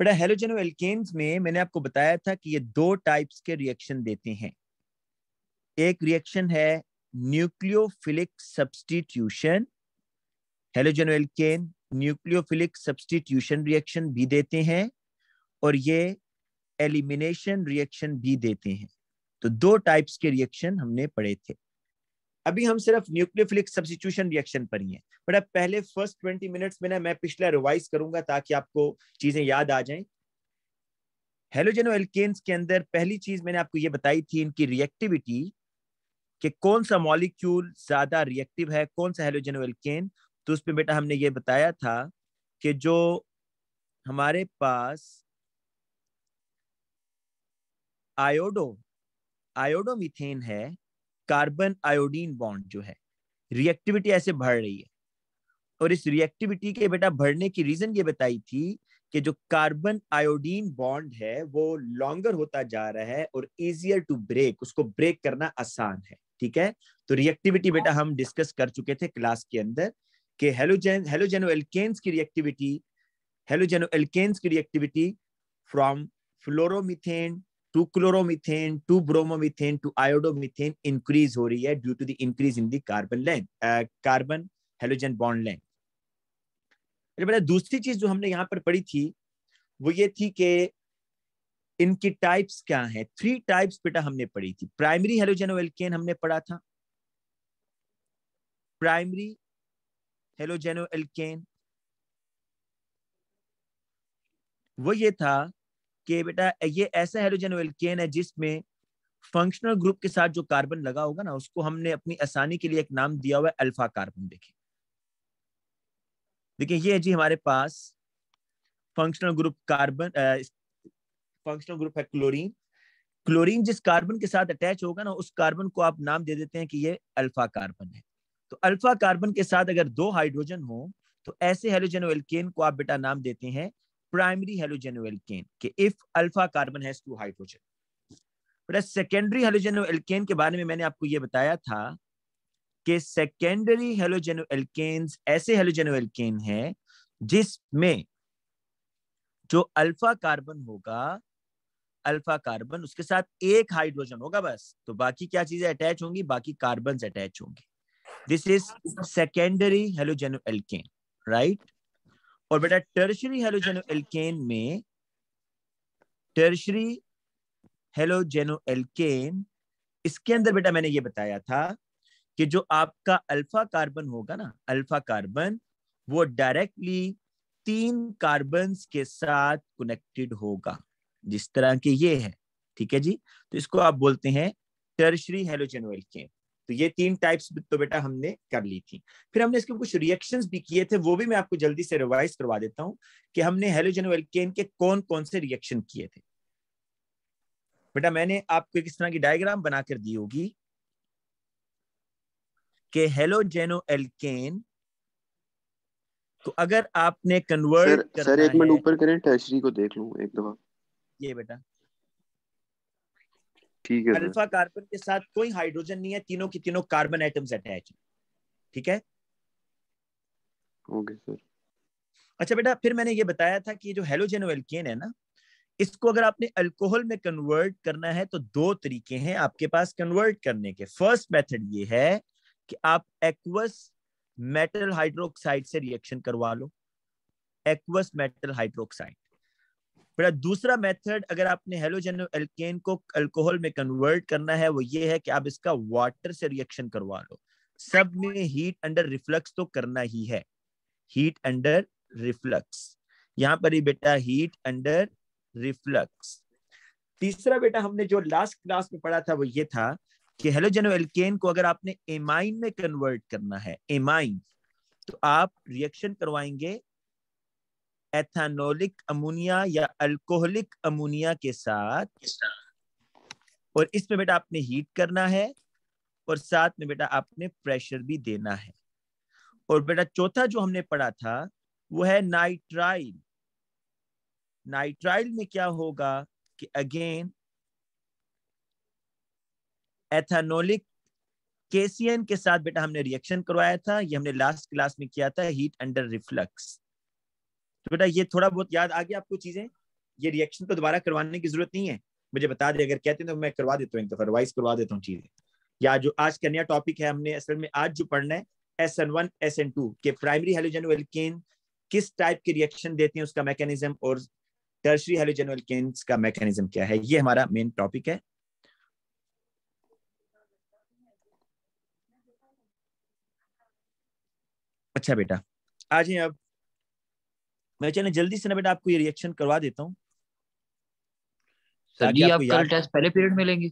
बेटा halogeno alkanes में मैंने आपको बताया था कि ये दो टाइप्स के रिएक्शन देते हैं। एक रिएक्शन है nucleophilic substitution halogeno alkane nucleophilic substitution reaction भी देते हैं और ये एलिमिनेशन रिएक्शन भी देते हैं। तो दो टाइप्स के रिएक्शन हमने पढ़े थे। अभी हम सिर्फ़ न्यूक्लियोफिलिक सब्सिट्यूशन रिएक्शन पर ही हैं। बट अब पहले फ़र्स्ट ट्वेंटी मिनट्स में ना मैं पिछला रिवाइज करूँगा ताकि आपको चीज़ें याद आ जाएँ। हेलोजेनो एल्केन्स के अंदर पहली चीज़ मैंने आपको ये बताई थी इनकी रिएक्टिविटी कि कौन सा मॉलिक्यूल ज़्यादा रिएक्टिव है, कौन सा हेलोजेनो एल्केन तो उसमें बेटा हमने ये बताया था कि जो हमारे पास आयोडो आयोडोमीथेन है कार्बन आयोडीन बॉन्ड जो है रिएक्टिविटी ऐसे बढ़ रही है। और इस रिएक्टिविटी के बेटा बढ़ने की रीजन ये बताई थी कि जो कार्बन आयोडीन बॉन्ड है, वो लॉन्गर होता जा रहा है और इजियर टू ब्रेक उसको ब्रेक करना आसान है, ठीक है? तो रिएक्टिविटी बेटा हम डिस्कस कर चुके थे क्लास के अंदर कि हेलोजेन हेलोजेनो एल्केन्स की रिएक्टिविटी हेलोजेनो एल्केन्स की reactivity from fluoromethane to chloromethane, to bromomethane, to iodomethane increase हो रही है due to the increase in the carbon length carbon halogen bond length अरे बेटा, दूसरी चीज़ जो हमने यहाँ पर पढ़ी थी, वो ये थी कि इनकी टाइप्स क्या है? थ्री टाइप्स बेटा हमने पढ़ी थी। प्राइमरी हेलोजेनो एल्केन हमने पढ़ा था। प्राइमरी हेलोजेनो एल्केन वो ये था कि बेटा, ये ऐसा हेलोजेनो एल्केन है जिसमें फंक्शनल ग्रुप के साथ जो कार्बन लगा होगा ना, उसको हमने अपनी आसानी के लिए एक नाम दिया हुआ है अल्फ़ा कार्बन देखिए। देखिए, ये है जी हमारे पास functional group carbon functional group है क्लोरीन क्लोरीन जिस कार्बन के साथ अटैच होगा ना, उस कार्बन को आप नाम दे देते हैं कि ये अल्फ़ा कार्बन है। तो अल्फ़ा कार्बन के साथ अगर दो हाइड्रोजन हो तो ऐसे हेलोजेनो एल्केन को आप बेटा नाम देते हैं प्राइमरी हेलोजेनो एल्केन कि if alpha carbon has two hydrogen बेटा सेकेंडरी हेलोजेनो एल्केन के बारे में मैंने आपको ये बताया था कि सेकेंडरी हेलोजेनो एल्केन्स ऐसे हेलोजेनो एल्केन है जिसमें जो अल्फ़ा कार्बन होगा अल्फ़ा कार्बन उसके साथ एक हाइड्रोजन होगा बस। तो बाकी क्या चीज़ें अटैच होंगी? बाकी कार्बन अटैच होंगे। This is secondary halogeno alkane right और बेटा टर्शरी हेलोजेनो एल्केन में टर्शरी हेलोजेनो एल्केन इसके अंदर बेटा मैंने ये बताया था कि जो आपका अल्फ़ा कार्बन होगा ना अल्फ़ा कार्बन वो डायरेक्टली तीन कार्बन के साथ कनेक्टेड होगा। जिस तरह के ये है, ठीक है जी? तो इसको आप बोलते हैं टर्शरी हेलोजेनो एल्केन तो ये तीन टाइप्स तो बेटा हमने कर ली थी। फिर हमने इसके कुछ रिएक्शंस भी किए थे वो भी मैं आपको जल्दी से रिवाइज करवा देता हूँ कि हमने हेलोजेनो एल्केन के कौन कौन से रिएक्शन किए थे। बेटा मैंने आपको किस तरह की डायग्राम बनाकर दी होगी कि हेलोजेनो एल्केन तो अगर आपने कन्वर्ट सर, सर एक मिनट ऊपर करें टर्शरी को देख लूँ एक दफ़ा। ये बेटा। ठीक है अल्फ़ा कार्बन के साथ कोई हाइड्रोजन नहीं है तीनों की तीनों कार्बन एटम्स अटैच ठीक है? ओके सर अच्छा बेटा फिर मैंने ये बताया था कि जो हेलोजेनो एल्केन है ना इसको अगर आपने अल्कोहल में कन्वर्ट करना है तो दो तरीके हैं आपके पास कन्वर्ट करने के। फ़र्स्ट मेथड ये है कि आप एक्वस मेटल हाइड्रोक्साइड से रिएक्शन करवा लो। एक्वस मेटल हाइड्रोक्साइड बेटा दूसरा मेथड अगर आपने हेलोजेनो एल्केन को अल्कोहल में कन्वर्ट करना है, वो ये है कि आप इसका वाटर से रिएक्शन करवा लो। सब में हीट अंडर रिफ्लक्स तो करना ही है। Heat under reflux. यहाँ पर ही बेटा हीट अंडर रिफ्लक्स। तीसरा बेटा हमने जो लास्ट क्लास में पढ़ा था, वो ये था कि हेलोजेनो एल्केन को अगर आपने एमाइन में कन्वर्ट करना है, एमाइन तो आप रिएक्शन करवाएँगे एथानोलिक अमोनिया या अल्कोहलिक अमोनिया के साथ। और इसमें बेटा आपने हीट करना है और साथ में बेटा आपने प्रेशर भी देना है। और बेटा चौथा जो हमने पढ़ा था वो है नाइट्राइल नाइट्राइल में क्या होगा कि अगेन एथानोलिक केसीएन के साथ बेटा हमने रिएक्शन करवाया था ये हमने लास्ट क्लास में किया था हीट अंडर रिफ्लक्स तो बेटा ये थोड़ा बहुत याद आ गया आपको चीज़ें? ये रिएक्शन तो दोबारा करवाने की ज़रूरत नहीं है। मुझे बता दे, अगर कहते हैं तो मैं करवा देता हूँ एक दफ़ा रिवाइज करवा देता हूँ चीज़ें। या जो आज का नया टॉपिक है, हमने असल में आज जो पढ़ना है S N one S N two के प्राइमरी हेलोजन एल्केन किस टाइप के रिएक्शन देते हैं उसका मैकेनिज्म और टर्शरी हेलोजन एल्केन्स का मैकेनिज्म क्या है? ये हमारा मेन टॉपिक है। अच्छा बेटा, आज अब मैं चले जल्दी से ना बेटा आपको ये रिएक्शन करवा देता हूँ। सर जी आप कल टेस्ट पहले पीरियड में लेंगे।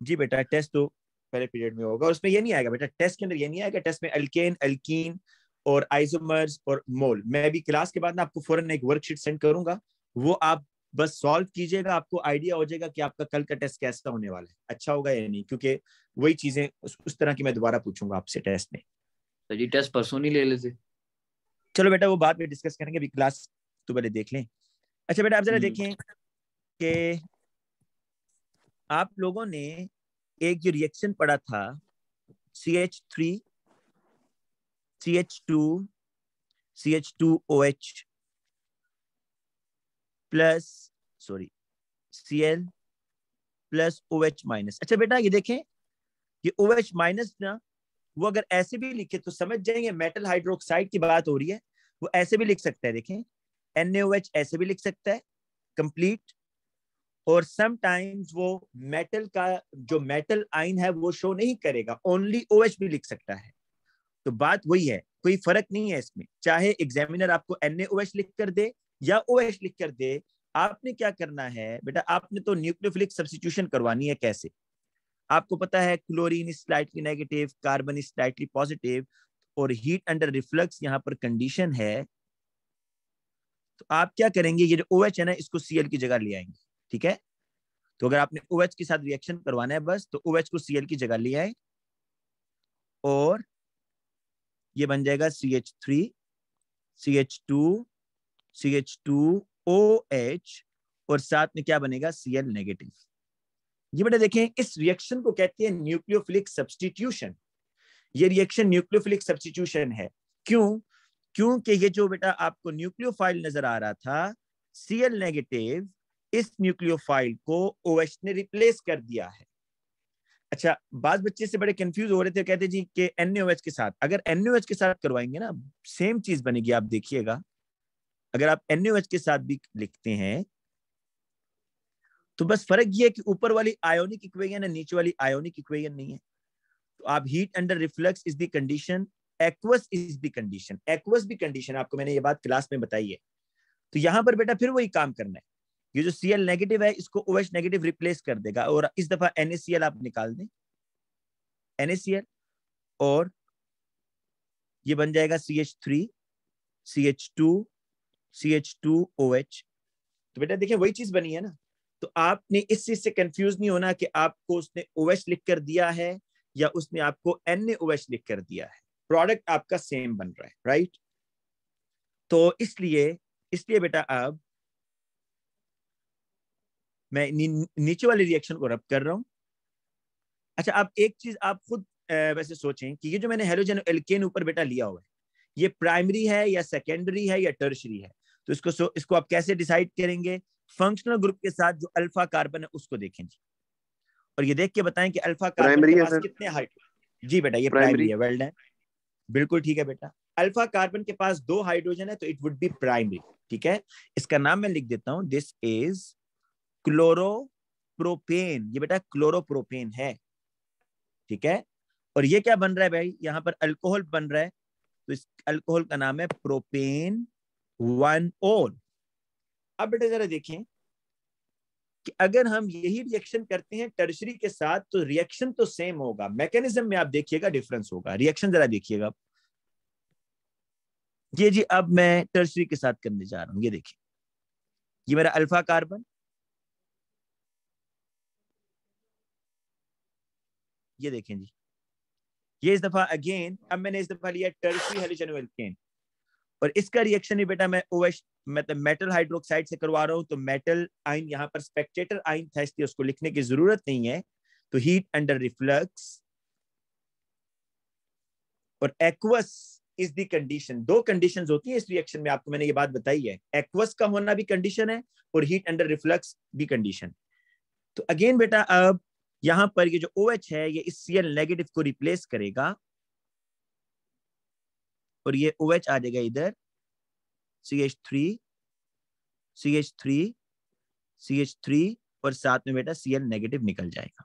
जी बेटा टेस्ट तो पहले पीरियड में होगा। और उसमें ये नहीं आएगा बेटा टेस्ट के अंदर ये नहीं आएगा टेस्ट में अल्केन अल्कीन और आइसोमर्स और मोल मैं भी क्लास के बाद ना आपको फ़ौरन एक वर्कशीट सेंड करूँगा। वो आप बस सॉल्व कीजिएगा आपको आइडिया हो जाएगा कि आपका कल का टेस्ट कैसा होने वाला है। अच्छा होगा या नहीं? क्योंकि वही चीज़ें उस, उस तरह की मैं दोबारा पूछूँगा आपसे टेस्ट में। सर जी टेस्ट परसों नहीं ले लेते। चलो बेटा वो बाद में डिस्कस करेंगे अभी क्लास तो पहले देख लें अच्छा बेटा आप जरा हम्म। देखें कि आप लोगों ने एक जो रिएक्शन पढ़ा था C H three C H two C H two O H plus sorry C L plus O H minus अच्छा बेटा ये देखें कि ओ एच माइनस ना वो अगर ऐसे भी लिखे तो समझ जाएँगे मेटल हाइड्रोक्साइड की बात हो रही है। वो ऐसे भी लिख सकता है, देखें। एच ऐसे भी लिख सकता है कंप्लीट और समटाइम्स वो मेटल का, जो मेटल आइन है, वो शो नहीं करेगा। ओनली ओ OH भी लिख सकता है। तो बात वही है, कोई फ़र्क नहीं है इसमें। चाहे एग्जामिनर आपको एन लिख कर दे, या ओ OH लिख कर दे, आपने क्या करना है? बेटा, आपने तो न्यूक्लियोफिलिक सब्सिट्यूशन करवानी है कैसे? आपको पता है chlorine is slightly negative carbon is slightly positive और हीट अंडर रिफ्लक्स यहाँ पर कंडीशन है। तो आप क्या करेंगे, ये जो ओ OH है ना, इसको सीएल की जगह ले आएँगे, ठीक है? तो अगर आपने ओ OH के साथ रिएक्शन करवाना है बस तो ओ OH को सीएल की जगह ले आए, और ये बन जाएगा C H three C H two C H two O H और साथ में क्या बनेगा? सी एल नेगेटिव ये बेटा देखें, इस रिएक्शन को कहते हैं न्यूक्लियोफिलिक सब्सटीट्यूशन ये रिएक्शन न्यूक्लियोफिलिक सब्सटीट्यूशन है। क्यों? क्योंकि ये जो बेटा आपको न्यूक्लियोफाइल नज़र आ रहा था सी एल नेगेटिव इस न्यूक्लियोफाइल को ओ OH ने रिप्लेस कर दिया है। अच्छा बाद बच्चे से बड़े कंफ्यूज हो रहे थे, कहते जी कि एनओएच के साथ। अगर एनओएच के साथ करवाएँगे ना सेम चीज़ बनेगी, आप देखिएगा। अगर आप एनओएच के साथ भी लिखते हैं तो बस फ़र्क ये है कि ऊपर वाली आयोनिक इक्वेशन है, नीचे वाली आयोनिक इक्वेशन नहीं है। तो आप heat under reflex is the condition aqueous is the condition aqueous भी कंडीशन आपको मैंने ये बात क्लास में बताई है। तो यहाँ पर बेटा फिर वही काम करना है। ये जो सी नेगेटिव है, इसको ओ OH नेगेटिव रिप्लेस कर देगा और इस दफ़ा एन आप निकाल दें। एन और ये बन जाएगा C H three C H two C H two O H तो बेटा देखिए वही चीज़ बनी है ना। तो आपने इस चीज़ से कंफ्यूज नहीं होना कि आपको उसने ओ OH लिख कर दिया है या उसने आपको एन OH लिख कर दिया है। प्रोडक्ट आपका सेम बन रहा है राइट तो इसलिए इसलिए बेटा अब मैं नी, नीचे वाले रिएक्शन को रब कर रहा हूँ। अच्छा आप एक चीज़ आप खुद वैसे सोचें कि ये जो मैंने हेलोजन एल्केन ऊपर बेटा लिया हुआ है ये प्राइमरी है या सेकेंडरी है या टर्शरी है? तो इसको इसको आप कैसे डिसाइड करेंगे? फंक्शनल ग्रुप के साथ जो अल्फ़ा कार्बन है उसको देखें जी। और ये देख के बताएँ कि अल्फ़ा कार्बन के पास कितने हाइट जी बेटा ये प्राइमरी है वेल्ड है बिल्कुल ठीक है बेटा। अल्फ़ा कार्बन के पास दो हाइड्रोजन है तो इट वुड बी प्राइमरी ठीक है? इसका नाम मैं लिख देता हूँ। दिस इज़ क्लोरोप्रोपेन ये बेटा क्लोरोप्रोपेन है ठीक है? और ये क्या बन रहा है भाई? यहाँ पर अल्कोहल बन रहा है तो इस अल्कोहल का नाम है प्रोपेन वन ओल अब बेटा जरा देखें कि अगर हम यही रिएक्शन करते हैं टर्शरी के साथ तो रिएक्शन तो सेम होगा। मैकेनिज्म में आप देखिएगा डिफरेंस होगा। रिएक्शन जरा देखिएगा ये जी, अब मैं टर्शरी के साथ करने जा रहा हूँ। ये देखिए ये मेरा अल्फ़ा कार्बन ये देखें जी। ये इस दफ़ा अगेन अब मैंने इस दफ़ा लिया टर्सरी हेलोजन एल्केन और इसका रिएक्शन ही बेटा, मैं ओएच मतलब मेटल हाइड्रोक्साइड से करवा रहा हूँ तो मेटल आइन यहाँ पर स्पेक्टेटर आइन था इसलिए उसको लिखने की ज़रूरत नहीं है। तो हीट अंडर रिफ्लक्स और एक्वस इज़ द कंडीशन दो कंडीशन होती है इस रिएक्शन में, आपको मैंने ये बात बताई है। एक्वस का होना भी कंडीशन है और हीट अंडर रिफ्लक्स भी कंडीशन तो अगेन बेटा, अब यहाँ पर ये जो ओ OH है, ये इस सी नेगेटिव को रिप्लेस करेगा। और ये ओ OH आ जाएगा इधर। C H three C H three C H three और साथ में बेटा सी एल नेगेटिव निकल जाएगा।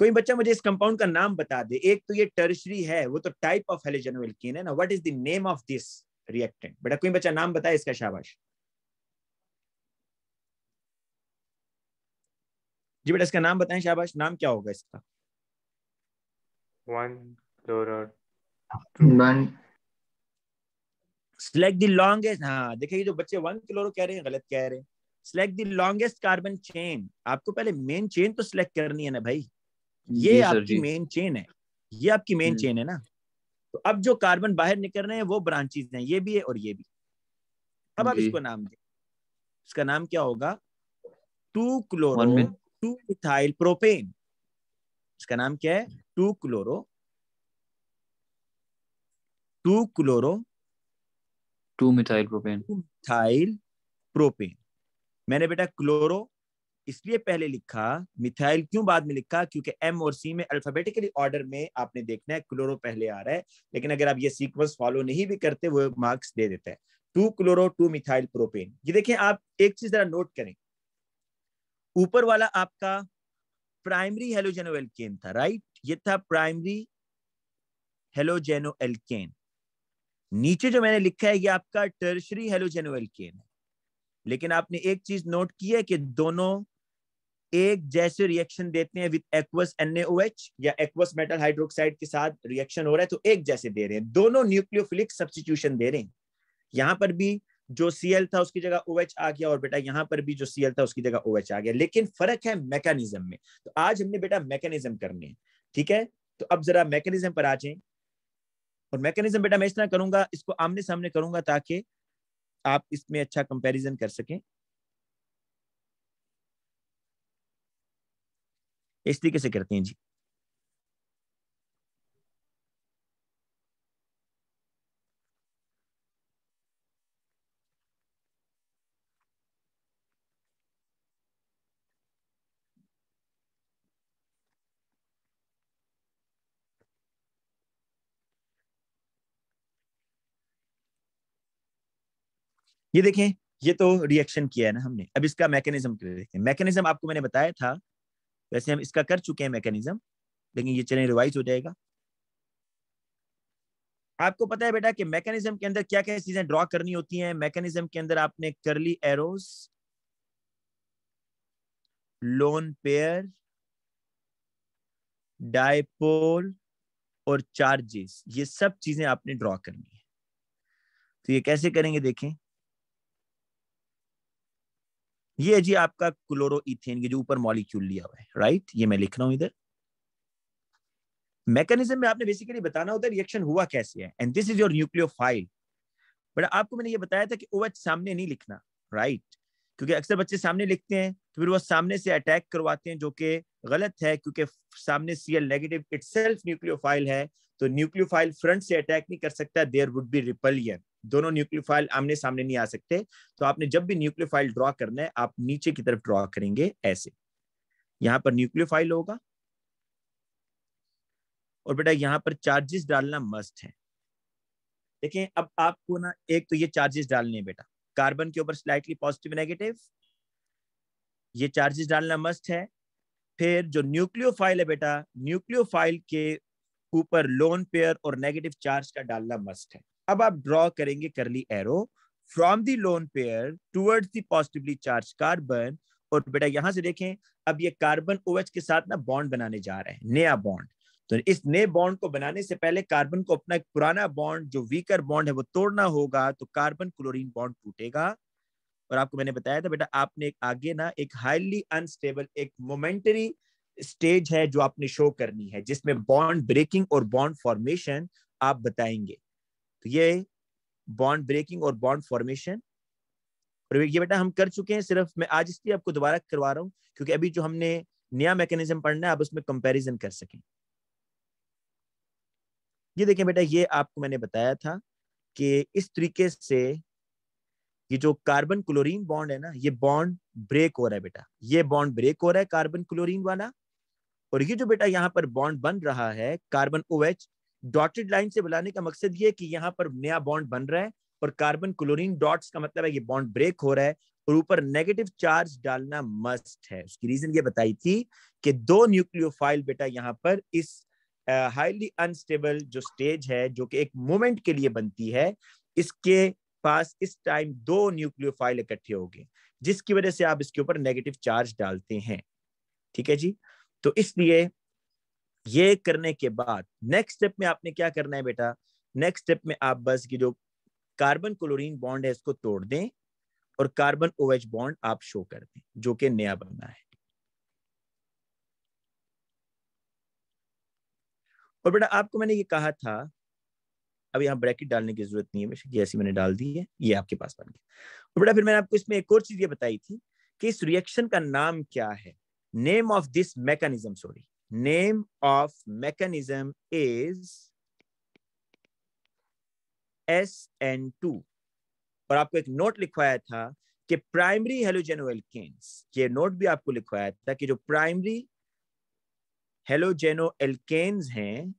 कोई बच्चा मुझे इस कंपाउंड का नाम बता दे। एक तो ये टर्शरी है वो तो टाइप ऑफ़ हेलोजेनो एल्कीन है ना। What is the name of this reactant बेटा कोई बच्चा नाम बताए इसका शाबाश। जी बेटा इसका नाम बताएँ शाबाश। नाम क्या होगा इसका? One chloro one select the longest हाँ देखिए ये जो बच्चे वन क्लोरो कह रहे हैं गलत कह रहे हैं। Select the longest carbon chain आपको पहले मेन चेन तो सिलेक्ट करनी है ना भाई? ये आपकी मेन चेन है। ये आपकी मेन चेन हम्म। है ना? तो अब जो कार्बन बाहर निकल रहे हैं वो ब्रांचेस हैं ये भी है और ये भी। अब आप इसको नाम दें। इसका नाम क्या होगा? Two chloro two methyl propane इसका नाम क्या है? Two chloro two chloro two methyl propane methyl propane मैंने बेटा क्लोरो, इसलिए पहले लिखा, मिथाइल क्यों बाद में लिखा? क्योंकि एम और सी में अल्फाबेटिकली ऑर्डर में आपने देखना है, क्लोरो पहले आ रहा है, लेकिन अगर आप ये सीक्वेंस फॉलो नहीं भी करते, वो मार्क्स दे देता है। Two chloro, two methyl propane ये देखें आप एक चीज़ जरा नोट करें। ऊपर वाला आपका प्राइमरी हेलोजेनो एल्केन था राइट ये था प्राइमरी हेलोजेनो एल्केन नीचे जो मैंने लिखा है, ये आपका टर्शरी हेलोजेनो एल्केन है। लेकिन आपने एक चीज़ नोट की है कि दोनों एक जैसे रिएक्शन देते हैं विद एक्वस एनएओएच या एक्वस मेटल हाइड्रोक्साइड के साथ रिएक्शन हो रहा है तो एक जैसे दे रहे हैं। दोनों न्यूक्लियोफिलिक सब्सटीट्यूशन दे रहे हैं। यहाँ पर भी जो सीएल था, उसकी जगह OH आ गया और बेटा यहाँ पर भी जो सीएल था, उसकी जगह OH आ गया। लेकिन फ़र्क है मैकेनिज्म में। तो आज हमने बेटा मैकेनिज्म करने हैं। ठीक है? तो अब जरा मैकेनिज्म पर आ जाए। और मैकेनिज्म बेटा मैं इस तरह करूँगा, इसको आमने सामने करूँगा ताकि आप इसमें अच्छा कंपैरिजन कर सकें। इस तरीके से करते हैं जी। ये देखें, ये तो रिएक्शन किया है ना हमने। अब इसका मैकेनिज्म देखें? मैकेनिज्म आपको मैंने बताया था, वैसे हम इसका कर चुके हैं मैकेनिज्म लेकिन ये चलें रिवाइज हो जाएगा। आपको पता है बेटा कि मैकेनिज्म के अंदर क्या क्या चीज़ें ड्रॉ करनी होती हैं? मैकेनिज्म के अंदर आपने curly arrows lone pair dipole और चार्जेस ये सब चीज़ें आपने ड्रॉ करनी है। तो ये कैसे करेंगे देखें? ये जी आपका क्लोरो इथेन ये जो ऊपर मॉलिक्यूल लिया हुआ है राइट ये मैं लिख रहा हूँ इधर। मैकेनिज्म में आपने बेसिकली बताना होता है रिएक्शन हुआ कैसे है and this is your nucleophile but आपको मैंने ये बताया था कि ओएच सामने नहीं लिखना राइट क्योंकि अक्सर बच्चे सामने लिखते हैं तो फिर वो सामने से अटैक करवाते हैं, जो कि गलत है, क्योंकि सामने C L negative itself nucleophile है तो न्यूक्लियोफाइल फ्रंट से अटैक नहीं कर सकता देयर वुड बी रिपलियन दोनों न्यूक्लियोफाइल आमने सामने नहीं आ सकते। तो आपने जब भी न्यूक्लियोफाइल ड्रॉ करना है, आप नीचे की तरफ़ ड्रॉ करेंगे ऐसे। यहाँ पर न्यूक्लियोफाइल होगा। और बेटा यहाँ पर चार्जेस डालना मस्ट है। देखें, अब आपको ना एक तो ये चार्जेस डालने हैं बेटा। कार्बन के ऊपर स्लाइटली पॉजिटिव नेगेटिव ये चार्जेस डालना मस्ट है। फिर जो न्यूक्लियोफाइल है बेटा न्यूक्लियोफाइल के ऊपर लोन पेयर और नेगेटिव चार्ज का डालना मस्ट है। अब आप ड्रॉ करेंगे curly arrow from the lone pair towards the positively charged carbon और बेटा यहाँ से देखें, अब ये कार्बन ओएच के साथ ना बॉन्ड बनाने जा रहे हैं, नया बॉन्ड तो इस नए बॉन्ड को बनाने से पहले कार्बन को अपना एक पुराना बॉन्ड जो वीकर बॉन्ड है, वो तोड़ना होगा तो कार्बन क्लोरीन बॉन्ड टूटेगा। और आपको मैंने बताया था बेटा, आपने एक आगे ना एक हाईली अनस्टेबल एक मोमेंटरी स्टेज है, जो आपने शो करनी है, जिसमें बॉन्ड ब्रेकिंग और बॉन्ड फॉर्मेशन आप बताएँगे। तो ये बॉन्ड ब्रेकिंग और बॉन्ड फॉर्मेशन और ये बेटा हम कर चुके हैं सिर्फ़, मैं आज इसलिए आपको दोबारा करवा रहा हूँ, क्योंकि अभी जो हमने नया मैकेनिज्म पढ़ना है, आप उसमें कंपैरिजन कर सकें। ये देखें बेटा, ये आपको मैंने बताया था कि इस तरीके से ये जो कार्बन क्लोरीन बॉन्ड है ना, ये बॉन्ड ब्रेक हो रहा है बेटा। ये बॉन्ड ब्रेक हो रहा है कार्बन क्लोरीन वाला। और ये जो बेटा यहाँ पर बॉन्ड बन रहा है carbon O H dotted line से बुलाने का मकसद ये कि यहाँ पर नया बॉन्ड बन रहा है और कार्बन क्लोरीन डॉट्स का मतलब है ये बॉन्ड ब्रेक हो रहा है और ऊपर नेगेटिव चार्ज डालना मस्ट है। उसकी रीजन ये बताई थी कि दो न्यूक्लियोफाइल बेटा यहाँ पर इस हाईली uh, अनस्टेबल जो स्टेज है जो कि एक मोमेंट के लिए बनती है इसके पास इस टाइम दो न्यूक्लियोफाइल इकट्ठे हो गए जिसकी वजह से आप इसके ऊपर नेगेटिव चार्ज डालते हैं। ठीक है जी? तो इसलिए ये करने के बाद नेक्स्ट स्टेप में आपने क्या करना है बेटा? नेक्स्ट स्टेप में आप बस की जो कार्बन क्लोरीन बॉन्ड है, इसको तोड़ दें और कार्बन ओएच बॉन्ड आप शो कर दें, जो कि नया बनना है। और बेटा, आपको मैंने ये कहा था, अब यहाँ ब्रैकेट डालने की ज़रूरत नहीं है ऐसी मैंने डाल दी है, ये आपके पास बन गया। और बेटा, फिर मैंने आपको इसमें एक और चीज़ ये बताई थी कि इस रिएक्शन का नाम क्या है? Name of this mechanism sorry name of mechanism is S N two और आपको एक नोट लिखवाया था कि प्राइमरी हेलोजेनो एल्केन्स ये नोट भी आपको लिखवाया था कि जो primary halogenoalkanes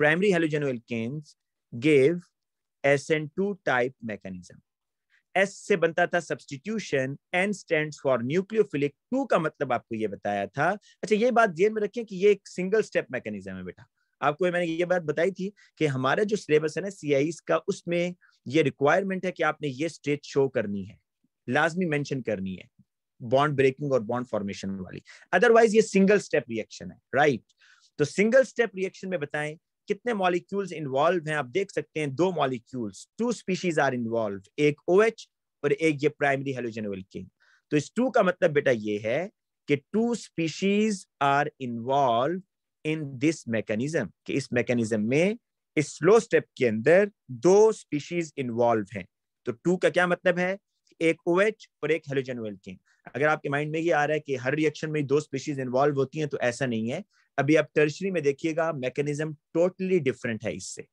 primary halogenoalkanes SN2 type mechanism S से बनता था substitution N stand for nucleophilic two का मतलब आपको ये बताया था। अच्छा ये बात जेल में रखें कि ये एक सिंगल स्टेप मैकेनिज्म है बेटा। आपको मैंने ये बात बताई थी कि हमारा जो सिलेबस है ना सी का, उसमें ये रिक्वायरमेंट है कि आपने ये स्टेज शो करनी है। लाजमी मेंशन करनी है। बॉन्ड ब्रेकिंग और बॉन्ड फॉर्मेशन वाली। अदरवाइज़ ये सिंगल स्टेप रिएक्शन है राइट right? तो सिंगल स्टेप रिएक्शन में बताएँ कितने मॉलिक्यूल्स इन्वॉल्व हैं, आप देख सकते हैं, दो molecules two species are involve एक ओ OH और एक ये प्राइमरी हेलोजेनल किंग तो इस टू का मतलब बेटा ये है कि two species are involve in this mechanism कि इस मैकेनिज्म में इस स्लो स्टेप के अंदर दो स्पीशीज इन्वॉल्व हैं। तो टू का क्या मतलब है? एक ओ OH और एक हेलोजेनल किंग अगर आपके माइंड में ये आ रहा है कि हर रिएक्शन में दो स्पीशीज इन्वॉल्व होती हैं तो ऐसा नहीं है। अभी आप टर्शरी में देखिएगा मैकेनिज्म टोटली डिफरेंट है इससे।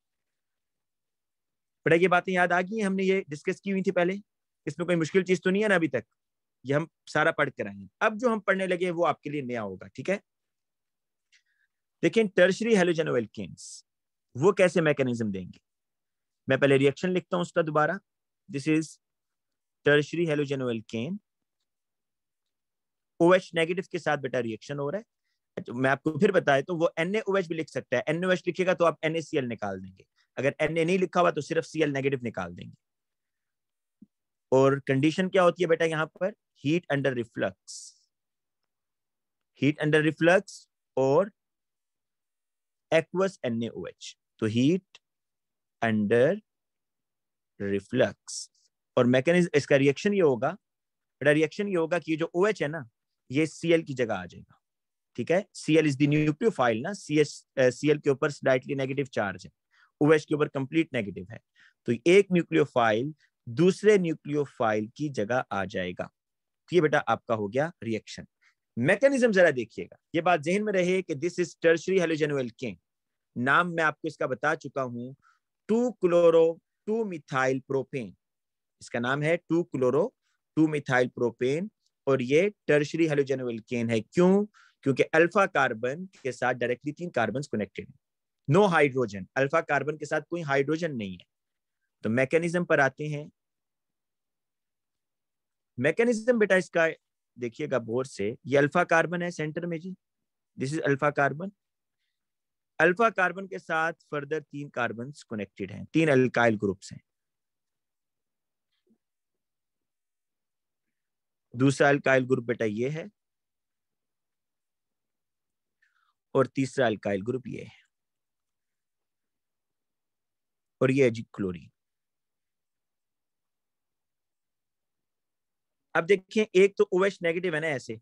बड़ा ये बातें याद आ गई हमने ये डिस्कस की हुई थी पहले? इसमें कोई मुश्किल चीज़ तो नहीं है ना अभी तक? ये हम सारा पढ़ कर आए हैं। अब जो हम पढ़ने लगे वो आपके लिए नया होगा, ठीक है? देखिए टर्शरी हेलोजेनोवेल्केन्स वो कैसे मैकेनिज्म देंगे? मैं पहले रिएक्शन लिखता हूँ उसका दोबारा। This is tertiary halogenoalkane OH negative के साथ बेटा रिएक्शन हो रहा है। मैं आपको फिर बताया तो वो एन एच भी लिख सकता है। एन एच लिखेगा तो आप NACL निकाल देंगे। अगर एन नहीं लिखा हुआ तो सिर्फ़ सी नेगेटिव निकाल देंगे। और कंडीशन क्या होती है बेटा यहाँ पर? Heat under reflux heat under reflux और एक्वस एन तो हीट अंडर रिफ्लक्स और मैकेनिज्म इसका रिएक्शन ये होगा। बेटा रिएक्शन ये होगा कि ये जो ओ OH है ना, ये सी की जगह आ जाएगा। ठीक है? सी एल इज़ द ना? सी एस सी एल के ऊपर स्लाइटली नेगेटिव चार्ज है। ओएच के ऊपर कंप्लीट नेगेटिव है। तो एक न्यूक्लियोफाइल दूसरे न्यूक्लियोफाइल की जगह आ जाएगा। तो ये बेटा आपका हो गया रिएक्शन मैकेनिज्म जरा देखिएगा। ये बात जहन में रहे कि this is tertiary halogenoalkane नाम मैं आपको इसका बता चुका हूँ। Two chloro, two methyl propane. इसका नाम है two chloro, two methyl propane. और ये टर्शरी हेलोजेनुअल केन है। क्यों? क्योंकि अल्फ़ा कार्बन के साथ डायरेक्टली तीन कार्बन कनेक्टेड है। नो हाइड्रोजन अल्फ़ा कार्बन के साथ कोई हाइड्रोजन नहीं है। तो मैकेनिज्म पर आते हैं। मैकेनिज्म बेटा इसका, देखिएगा बोर से, ये अल्फ़ा कार्बन है सेंटर में जी। This is alpha carbon alpha carbon के साथ फर्दर तीन कार्बन कनेक्टेड हैं। तीन अल्काइल ग्रुप्स हैं। दूसरा अल्काइल ग्रुप बेटा ये है। और तीसरा अल्काइल ग्रुप ये है। और ये है क्लोरीन अब देखें एक तो ओएच नेगेटिव है ना ऐसे।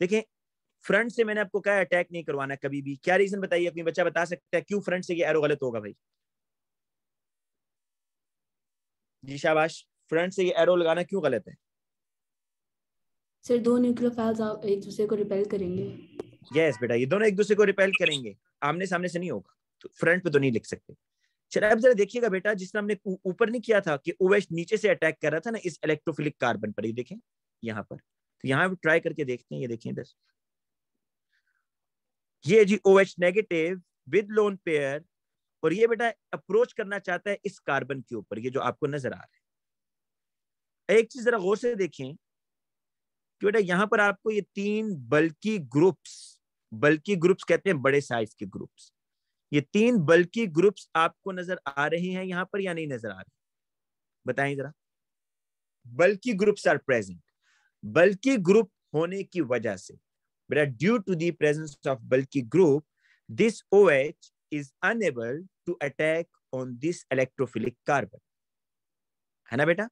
देखें फ्रंट से मैंने आपको कहा अटैक नहीं करवाना कभी भी। क्या रीजन बताइए? अपनी बच्चा बता सकता है क्यों फ्रंट से ये एरो गलत होगा भाई? जी शाबाश फ्रंट से ये एरो लगाना क्यों गलत है? सर दो न्यूक्लियोफाइल्स एक दूसरे को रिपेल करेंगे। यस yes, बेटा ये दोनों एक दूसरे को रिपेल करेंगे। आमने सामने से नहीं होगा। तो फ्रंट पे तो नहीं लिख सकते। चलो अब जरा देखिएगा बेटा जिसने हमने ऊपर नहीं किया था कि ओवेच नीचे से अटैक कर रहा था ना इस इलेक्ट्रोफिलिक कार्बन पर। ये देखें यहाँ पर। तो यहाँ ट्राई करके देखते हैं ये देखें इधर। ये जी O H negative with lone pair और ये बेटा अप्रोच करना चाहता है इस कार्बन के ऊपर ये जो आपको नज़र आ रहा है। एक चीज़ जरा गौर से देखें कि बेटा? यहाँ पर आपको ये तीन बल्कि ग्रुप्स बल्कि ग्रुप्स कहते हैं बड़े साइज़ के ग्रुप्स ये तीन बल्कि ग्रुप्स आपको नज़र आ रहे हैं यहाँ पर या नहीं नज़र आ रहे? बताएँ जरा। Bulky groups are present bulky group होने की वजह से, बेटा due to the presence of bulky group this OH is unable to attack on this electrophilic carbon. है ना बेटा?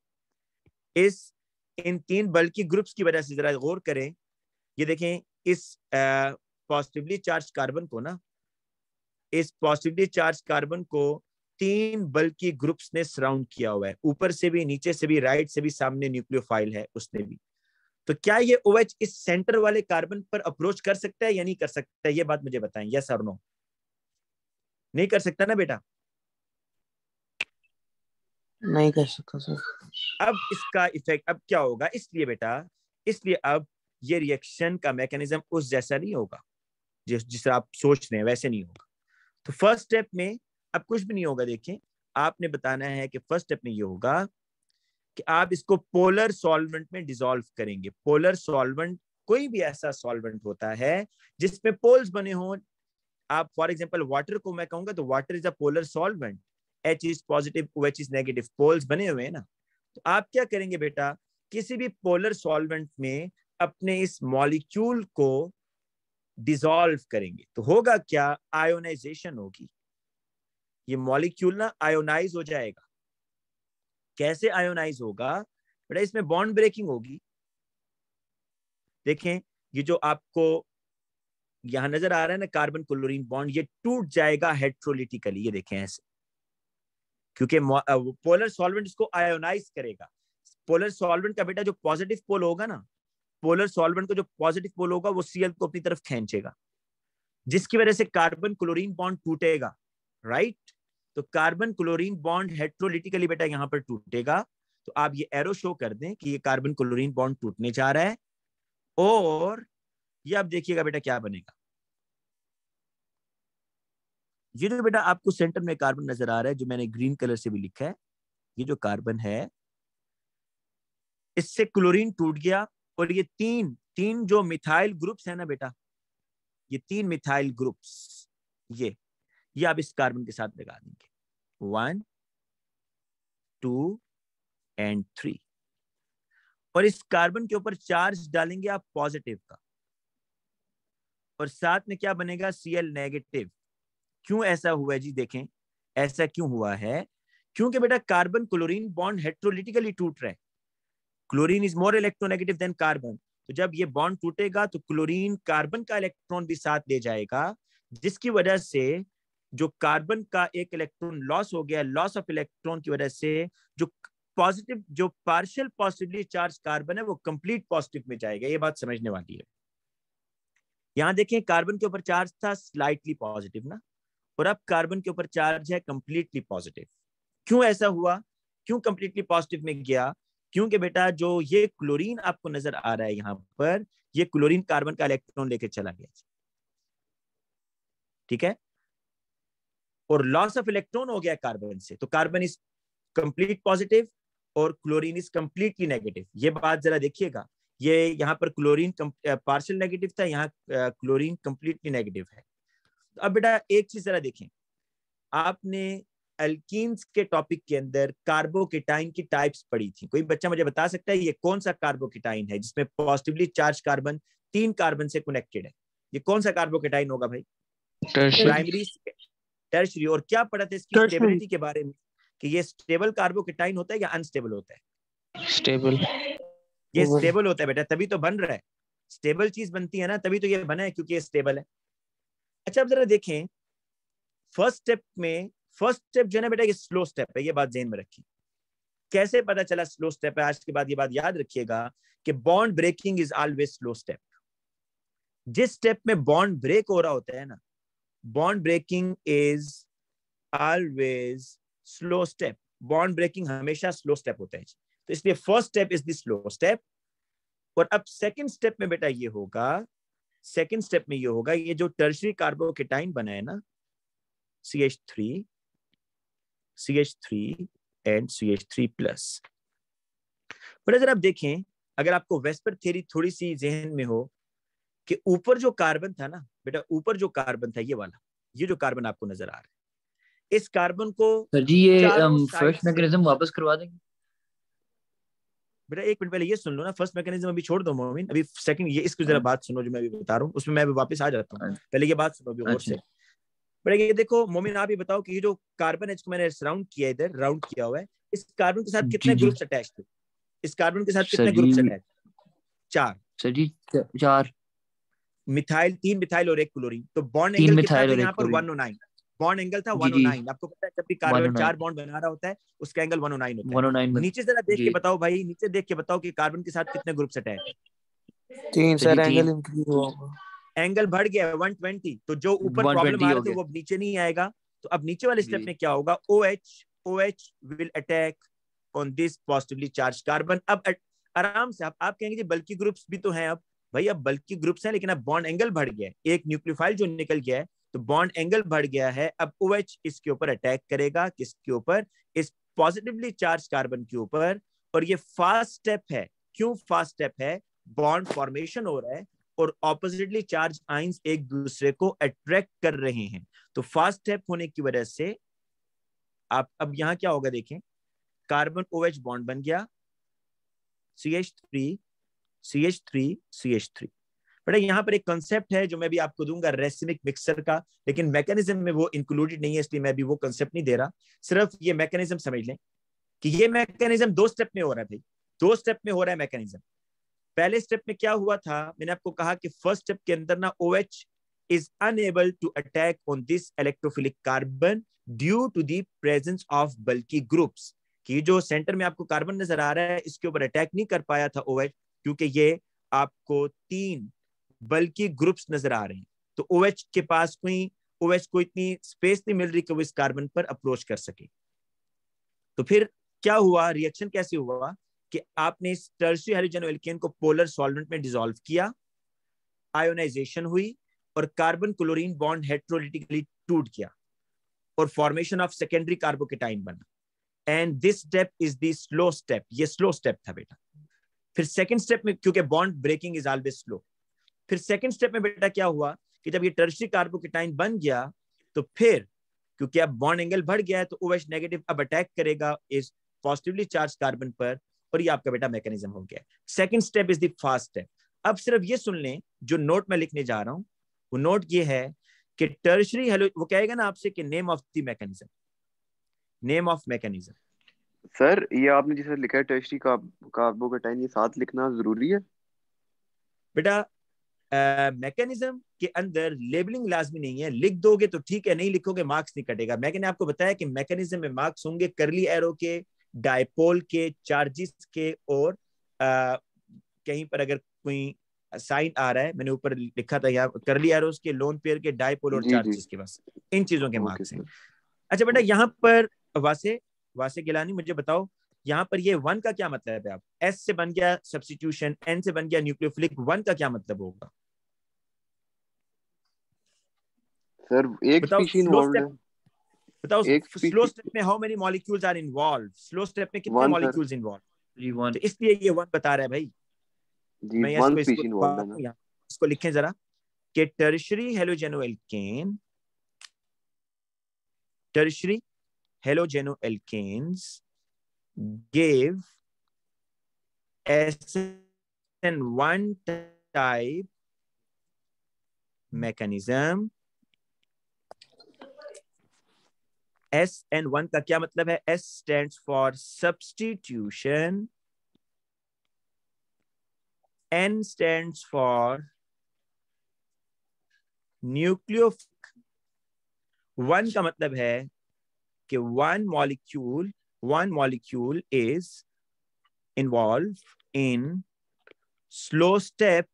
इस इन तीन बल्कि ग्रुप्स की वजह से जरा गौर करें। ये देखें, इस पॉजिटिवली चार्ज कार्बन को ना, इस पॉजिटिवली चार्ज कार्बन को तीन बल्कि ग्रुप्स ने सराउंड किया हुआ है। ऊपर से भी, नीचे से भी राइट से भी, सामने न्यूक्लियोफाइल है उसने भी। तो क्या ये ओ OH इस सेंटर वाले कार्बन पर अप्रोच कर सकता है या नहीं कर सकता है? ये बात मुझे बताएँ। यस और नो नहीं कर सकता ना बेटा? नहीं कर सकता सर। अब इसका इफ़ेक्ट अब क्या होगा? इसलिए बेटा, इसलिए अब ये रिएक्शन का मैकेनिज्म उस जैसा नहीं होगा। जिस जिस आप सोच रहे हैं, वैसे नहीं होगा। तो फ़र्स्ट स्टेप में अब कुछ भी नहीं होगा, देखिए। आपने बताना है कि फ़र्स्ट स्टेप में ये होगा कि आप इसको पोलर सॉल्वेंट में डिसॉल्व करेंगे। पोलर सॉल्वेंट कोई भी ऐसा सॉल्वेंट होता है जिसमें पोल्स बने हों। आप फॉर एग्जांपल वाटर को मैं कहूँगा तो water is a polar solvent H is positive H is negative poles बने हुए हैं ना? तो आप क्या करेंगे बेटा? किसी भी पोलर सॉल्वेंट में अपने इस मॉलिक्यूल को डिसॉल्व करेंगे। तो होगा क्या? आयोनाइजेशन होगी। ये मॉलिक्यूल ना आयोनाइज हो जाएगा। कैसे आयोनाइज होगा? बेटा, इसमें बॉन्ड ब्रेकिंग होगी। देखें, ये जो आपको यहाँ नज़र आ रहा है ना कार्बन क्लोरीन बॉन्ड ये टूट जाएगा हेट्रोलिटिकली ये देखें ऐसे। क्योंकि पोलर सॉल्वेंट इसको आयोनाइज करेगा। पोलर सॉल्वेंट का बेटा जो पॉजिटिव पोल होगा ना, पोलर सॉल्वेंट का जो पॉजिटिव पोल होगा, वो सीएल को अपनी तरफ़ खींचेगा। जिसकी वजह से कार्बन क्लोरीन बॉन्ड टूटेगा राइट तो कार्बन क्लोरीन बॉन्ड हेट्रोलिटिकली बेटा यहाँ पर टूटेगा। तो आप ये एरो शो कर दें कि ये कार्बन क्लोरीन बॉन्ड टूटने जा रहा है। और ये आप देखिएगा बेटा क्या बनेगा। ये जो बेटा आपको सेंटर में कार्बन नज़र आ रहा है, जो मैंने ग्रीन कलर से भी लिखा है। ये जो कार्बन है, इससे क्लोरीन टूट गया और ये तीन तीन जो मिथाइल ग्रुप्स है ना बेटा, ये तीन मिथाइल ग्रुप्स ये ये आप इस कार्बन के साथ लगा देंगे। वन टू एंड थ्री और इस कार्बन के ऊपर चार्ज डालेंगे आप पॉजिटिव का। और साथ में क्या बनेगा? सी एल नेगेटिव क्यों ऐसा हुआ है जी देखें, ऐसा क्यों हुआ है? क्योंकि बेटा कार्बन क्लोरीन बॉन्ड हेट्रोलिटिकली टूट रहे chlorine is more electronegative than carbon. तो जब ये बॉन्ड टूटेगा तो क्लोरीन कार्बन का इलेक्ट्रॉन भी साथ ले जाएगा, जिसकी वजह से जो कार्बन का एक इलेक्ट्रॉन लॉस हो गया लॉस ऑफ़ इलेक्ट्रॉन की वजह से जो पॉजिटिव जो पार्शियल पॉजिटिवली चार्ज कार्बन है, वो कंप्लीट पॉजिटिव में जाएगा। ये बात समझने वाली है। यहाँ देखें कार्बन के ऊपर चार्ज था स्लाइटली पॉजिटिव ना। और अब कार्बन के ऊपर चार्ज है कंप्लीटली पॉजिटिव क्यों ऐसा हुआ? क्यों कंप्लीटली पॉजिटिव में गया? क्योंकि बेटा जो ये क्लोरीन आपको नज़र आ रहा है यहाँ पर, ये क्लोरीन कार्बन का इलेक्ट्रॉन लेके चला गया ठीक है? और लॉस ऑफ़ इलेक्ट्रॉन हो गया कार्बन से। तो कार्बन इज़ कंप्लीट पॉजिटिव और क्लोरीन इज़ कंप्लीटली नेगेटिव ये बात जरा देखिएगा। ये यहाँ पर क्लोरीन पार्शियल नेगेटिव था, यहाँ क्लोरीन कंप्लीटली नेगेटिव है। अब बेटा एक चीज़ जरा देखें। आपने एल्कीन्स के टॉपिक के अंदर कार्बोकेटाइन की टाइप्स पढ़ी थी। कोई बच्चा मुझे बता सकता है ये कौन सा कार्बोकेटाइन है जिसमें पॉजिटिवली चार्ज कार्बन तीन कार्बन से कनेक्टेड है? ये कौन सा कार्बोकेटाइन होगा भाई? प्राइमरी टर्शरी और क्या पढ़ा था इसकी स्टेबिलिटी के बारे में? कि ये स्टेबल कार्बोकेटाइन होता है या अनस्टेबल होता है? स्टेबल ये स्टेबल होता है बेटा तभी तो बन रहा है। स्टेबल चीज़ बनती है ना तभी तो ये बना है क्योंकि ये स्टेबल है। अच्छा अब जरा देखें। फ़र्स्ट स्टेप में फ़र्स्ट स्टेप जो है ना बेटा, ये स्लो स्टेप है, ये बात जेन में रखी कैसे पता चला स्लो स्टेप है? आज के बाद ये बात याद रखिएगा कि bond breaking is always slow step जिस स्टेप में बॉन्ड ब्रेक हो रहा होता है ना bond breaking is always slow step bond breaking हमेशा स्लो स्टेप होता है। तो इसलिए first step is the slow step और अब सेकंड स्टेप में बेटा ये होगा सेकंड स्टेप में ये होगा ये जो टर्शरी कार्बोकेटाइन बना है ना C H three C H three and C H three plus पर अगर आप देखें अगर आपको वेस्पर थ्योरी थोड़ी सी जहन में हो कि ऊपर जो कार्बन था ना बेटा ऊपर जो कार्बन था ये वाला ये जो कार्बन आपको नज़र आ रहा है इस कार्बन को सर जी ये फ़र्स्ट मैकेनिज्म वापस करवा देंगे। बेटा एक मिनट पहले ये सुन लो ना फ़र्स्ट मैकेनिज्म अभी छोड़ दो मोमिन। अभी सेकंड ये इसको जरा हाँ। बात सुनो जो मैं अभी बता रहा हूँ उसमें मैं अभी वापस आ जाता हूँ। हाँ। पहले ये बात सुनो अभी और अच्छा। से। बेटा ये देखो मोमिन आप ये बताओ कि ये जो कार्बन है जिसको मैंने राउंड किया इधर राउंड किया हुआ है इस कार्बन के साथ कितने ग्रुप्स अटैच थे इस कार्बन के साथ कितने ग्रुप्स अटैच चार। सर जी चार। मिथाइल तीन मिथाइल और एक क्लोरीन तो बॉन्ड एंगल कितना था यहाँ पर क्लोरीन। 109 बॉन्ड एंगल था जी, जी। 109 आपको पता है जब भी कार्बन चार बॉन्ड बना रहा होता है उसका एंगल 109 होता है। 109 नीचे जरा देख के बताओ भाई नीचे देख के बताओ कि कार्बन के साथ कितने ग्रुप्स अटैच तीन सर एंगल इंक्रीज हुआ एंगल बढ़ गया है 120 तो जो ऊपर प्रॉब्लम आ हो रहे वो अब नीचे नहीं आएगा। तो अब नीचे वाले स्टेप में क्या होगा? OH OH will attack on this positively charged carbon अब आराम से आप आप कहेंगे जी बल्कि ग्रुप्स भी तो हैं अब। भाई अब बल्कि ग्रुप्स हैं लेकिन अब बॉन्ड एंगल बढ़ गया है। एक न्यूक्लियोफाइल जो निकल गया है तो बॉन्ड एंगल बढ़ गया है, अब ओ OH इसके ऊपर अटैक करेगा, किसके ऊपर? इस पॉजिटिवली चार्ज कार्बन के ऊपर, और ये फास्ट स्टेप है। क्यों फास्ट स्टेप है? बॉन्ड फॉर्मेशन हो रहा है, और ऑपोजिटली चार्ज आइंस एक दूसरे को अट्रैक्ट कर रहे हैं। तो फास्ट स्टेप होने की वजह से आप, अब यहाँ क्या होगा देखें? कार्बन ओ एच बॉन्ड बन गया। CH3 CH3 CH3 बेटा यहाँ पर एक कंसेप्ट है जो मैं भी आपको दूँगा रेसिमिक मिक्सर का, लेकिन मैकेनिज्म में वो इंक्लूडेड नहीं है, इसलिए मैं भी वो कंसेप्ट नहीं दे रहा। सिर्फ़ ये मैकेनिज्म समझ लें कि ये मैकेनिज्म दो स्टेप में हो रहा है भाई। दो स्टेप में हो रहा है मैकेनिज्म पहले स्टेप में क्या हुआ था? मैंने आपको कहा कि फ़र्स्ट स्टेप के अंदर ना OH is unable to attack on this electrophilic carbon due to the presence of bulky groups कि जो सेंटर में आपको कार्बन नज़र आ रहा है, इसके ऊपर अटैक नहीं कर पाया था OH क्योंकि ये आपको तीन बल्कि ग्रुप्स नज़र आ रहे हैं। तो OH के पास कोई OH को इतनी स्पेस नहीं मिल रही कि वो इस कार्बन पर अप्रोच कर सके। तो फिर क्या हुआ? रिएक्शन कैसे हुआ? कि आपने इस टर्शियरी हाइड्रोजन एल्केन को पोलर सॉल्वेंट में डिसॉल्व किया। आयोनाइजेशन हुई और कार्बन क्लोरीन बॉन्ड हेट्रोलिटिकली टूट गया और फॉर्मेशन ऑफ़ सेकेंडरी कार्बोकेटाइन बना। And this step is the slow step ये स्लो स्टेप था बेटा। फिर सेकेंड स्टेप में, क्योंकि bond breaking is always slow फिर सेकंड स्टेप में बेटा क्या हुआ कि जब ये टर्शरी कार्बोकेटाइन बन गया तो फिर क्योंकि अब बॉन्ड एंगल बढ़ गया है तो OH नेगेटिव अब अटैक करेगा इस पॉजिटिवली चार्ज कार्बन पर और ये आपका बेटा मैकेनिज्म हो गया second step is the fast step अब सिर्फ़ ये सुन लें जो नोट मैं लिखने जा रहा हूँ वो नोट ये है कि टर्शरी हेलो वो कहेगा ना आपसे कि name of the mechanism name of mechanism sir ये आपने जैसे लिखा है टर्शरी का कार्बोकेटाइन ये साथ लिखना ज़रूरी है? बेटा मैकेनिज्म के अंदर लेबलिंग लाजमी नहीं है। लिख दोगे तो ठीक है नहीं लिखोगे मार्क्स नहीं कटेगा। मैंने आपको बताया कि मैकेनिज्म में मार्क्स होंगे करली एरो के डायपोल के चार्जेस के और आ, कहीं पर अगर कोई साइन आ रहा है मैंने ऊपर लिखा था यहाँ करली एरोस के लोन पेयर के डायपोल और। चार्जेस के बस। इन चीज़ों के मार्क्स हैं। अच्छा बेटा यहाँ पर वासे वासे गिलानी मुझे बताओ यहाँ पर ये वन का क्या मतलब है आप? एस से बन गया सब्सटीट्यूशन एन से बन गया न्यूक्लियोफिलिक वन का क्या मतलब होगा? सर एक बताओ, स्पीशी slow इन्वॉल्वड है। बताओ एक स्लो स्टेप में how many molecules are involve slow step में कितने. मॉलिक्यूल्स इन्वॉल्व जी वन तो इसलिए ये वन बता रहा है भाई। जी मैं वन स्पीशी इन्वॉल्वड है ना। इसको लिखें जरा। कि tertiary halogenoalkane tertiary halogenoalkanes gave SN1 type mechanism SN1 का क्या मतलब है? S stand for substitution N stand for nucleo one का मतलब है कि one molecule one molecule is involve in slow step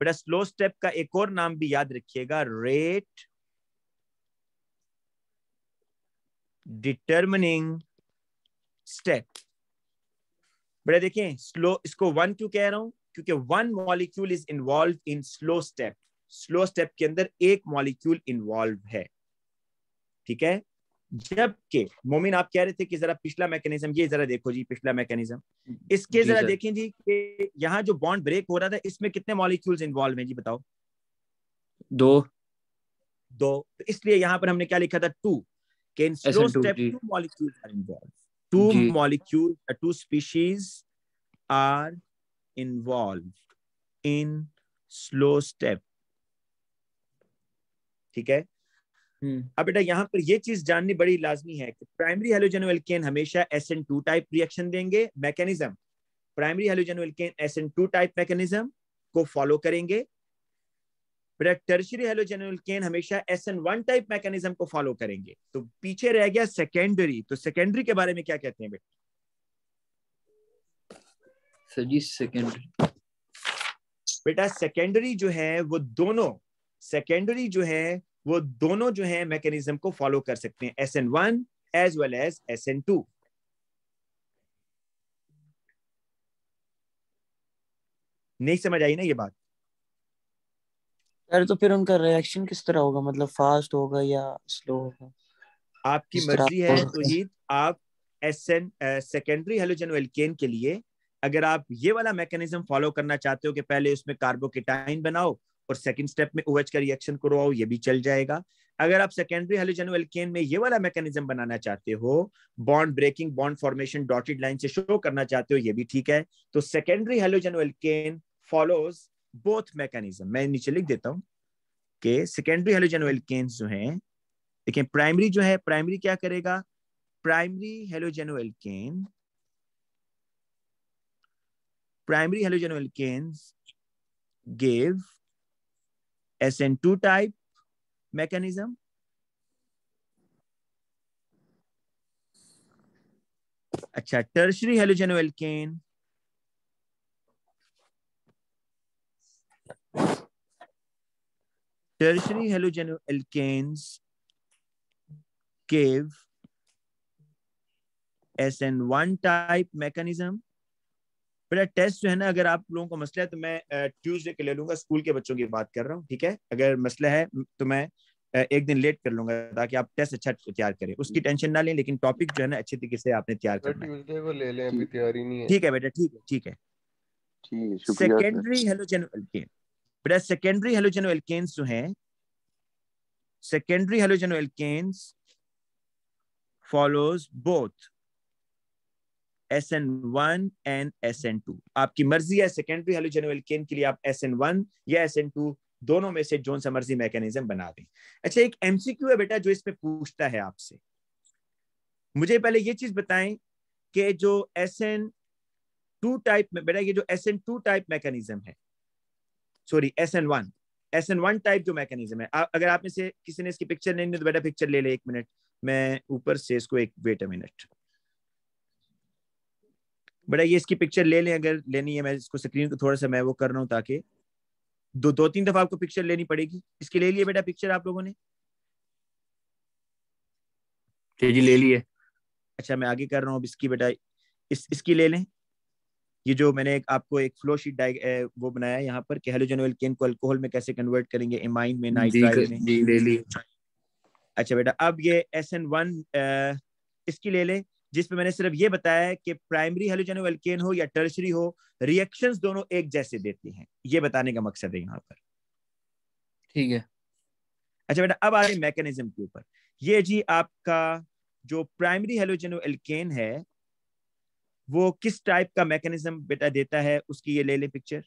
बेटा स्लो स्टेप का एक और नाम भी याद रखिएगा रेट डिटर्मिनिंग स्टेप बड़े देखें स्लो इसको वन क्यों कह रहा हूँ? क्योंकि one molecule is involve in slow step slow step के अंदर एक मॉलिक्यूल इन्वॉल्व है। ठीक है? जबकि मोमिन आप कह रहे थे कि जरा पिछला मैकेनिज्म ये जरा देखो जी पिछला मैकेनिज्म इसके जी जरा देखें जी कि यहाँ जो बॉन्ड ब्रेक हो रहा था इसमें कितने मॉलिक्यूल्स इन्वॉल्व हैं जी बताओ? दो। दो। तो इसलिए यहाँ पर हमने क्या लिखा था? Two in slow SN2, step ji. Two molecules are involve two ji. Molecule two species are involve in slow step ठीक है हम्म अब बेटा यहाँ पर ये चीज़ जाननी बड़ी लाजमी है कि प्राइमरी हेलोजन एल्केन हमेशा SN2 टाइप रिएक्शन देंगे mechanism primary halogen alkane SN2 type mechanism को फॉलो करेंगे बेटा टर्शियरी हेलोजन एल्केन हमेशा SN1 टाइप मैकेनिज्म को फॉलो करेंगे। तो पीछे रह गया सेकेंडरी तो सेकेंडरी के बारे में क्या कहते हैं बेटा? सर जी सेकेंड बेटा सेकेंडरी जो है वो दोनों सेकेंडरी जो है वो दोनों जो है मैकेनिज्म को फॉलो कर सकते हैं। S N one as well as S N two नहीं समझ आई ना ये बात? यार तो फिर उनका रिएक्शन किस तरह होगा? मतलब फास्ट होगा या स्लो होगा? आपकी मर्ज़ी है हो- तोहीद आप S N secondary halogen alkane के लिए अगर आप ये वाला मैकेनिज्म फॉलो करना चाहते हो कि पहले उसमें कार्बोकेटाइन बनाओ और सेकंड स्टेप में OH का रिएक्शन करवाओ ये भी चल जाएगा। अगर आप सेकेंडरी हेलोजन एल्केन में ये वाला मैकेनिज्म बनाना चाहते हो bond breaking bond formation dotted line से शो करना चाहते हो ये भी ठीक है। तो secondary halogen alkane follows both mechanism मैं नीचे लिख देता हूँ कि सेकेंडरी हेलोजन एल्केन्स जो हैं देखिए प्राइमरी जो है प्राइमरी क्या करेगा? Primary halogenoalkane primary halogenoalkanes give SN2 type mechanism. अच्छा tertiary halogenoalkane tertiary halogenalkanes give SN1 type mechanism. बेटा टेस्ट जो है ना अगर आप लोगों को मसला है तो मैं ट्यूसडे के ले लूँगा स्कूल के बच्चों की बात कर रहा हूँ ठीक है अगर मसला है तो मैं एक दिन लेट कर लूँगा ताकि आप टेस्ट अच्छा तैयार करें उसकी टेंशन ना लें लेकिन टॉपिक जो है ना अच्छे तरीके से आपने तैयार करना है ट्यूसडे को ले लें अभी तैयारी नहीं है ठीक है बेटा ठीक है ठीक है ठीक है सेकेंडरी हेलोजेनो बेटा सेकेंडरी हेलोजेनो एल्केन्स जो हैं secondary halogenoalkanes follows both SN1 and SN2 आपकी मर्ज़ी है सेकेंडरी हेलोजेनो एल्केन के लिए आप एस एन वन या एस एन टू दोनों में से जोन सा मर्ज़ी मैकेनिज्म बना दें। अच्छा एक एमसीक्यू है बेटा जो इस पे पूछता है आपसे। मुझे पहले ये चीज़ बताएँ कि जो एस एन टू टाइप में, बेटा ये जो S N two type mechanism है sorry S N one S N one type जो मैकेनिज्म है। आ, अगर आप में से किसी ने इसकी पिक्चर नहीं ली तो बेटा पिक्चर ले ले एक मिनट मैं ऊपर से इसको एक वेट अ मिनट बेटा ये इसकी पिक्चर ले लें अगर लेनी है मैं इसको स्क्रीन को थोड़ा सा मैं वो कर रहा हूँ ताकि दो दो तीन दफ़ा आपको पिक्चर लेनी पड़ेगी। इसकी ले लिए बेटा पिक्चर आप लोगों ने? जी ले लिए। अच्छा मैं आगे कर रहा हूँ अब इसकी बेटा इस इसकी ले लें। ये जो मैंने एक आपको एक फ्लो शीट डाइ वो बनाया यहाँ पर कि हेलोजन एल्केन को अल्कोहल में कैसे कन्वर्ट करेंगे? एमाइन में नाइट्राइल में। अच्छा बेटा अब ये एस एन वन इसकी ले लें जिसमें मैंने सिर्फ़ ये बताया है कि प्राइमरी हेलोजन एल्केन हो या टर्सरी हो रिएक्शंस दोनों एक जैसे देते हैं। ये बताने का मकसद है यहाँ पर। ठीक है। अच्छा बेटा अब आ रहे मैकेनिज्म के ऊपर। ये जी आपका जो प्राइमरी हेलोजेनो एल्केन है वो किस टाइप का मैकेनिज्म बेटा देता है उसकी ये ले ले पिक्चर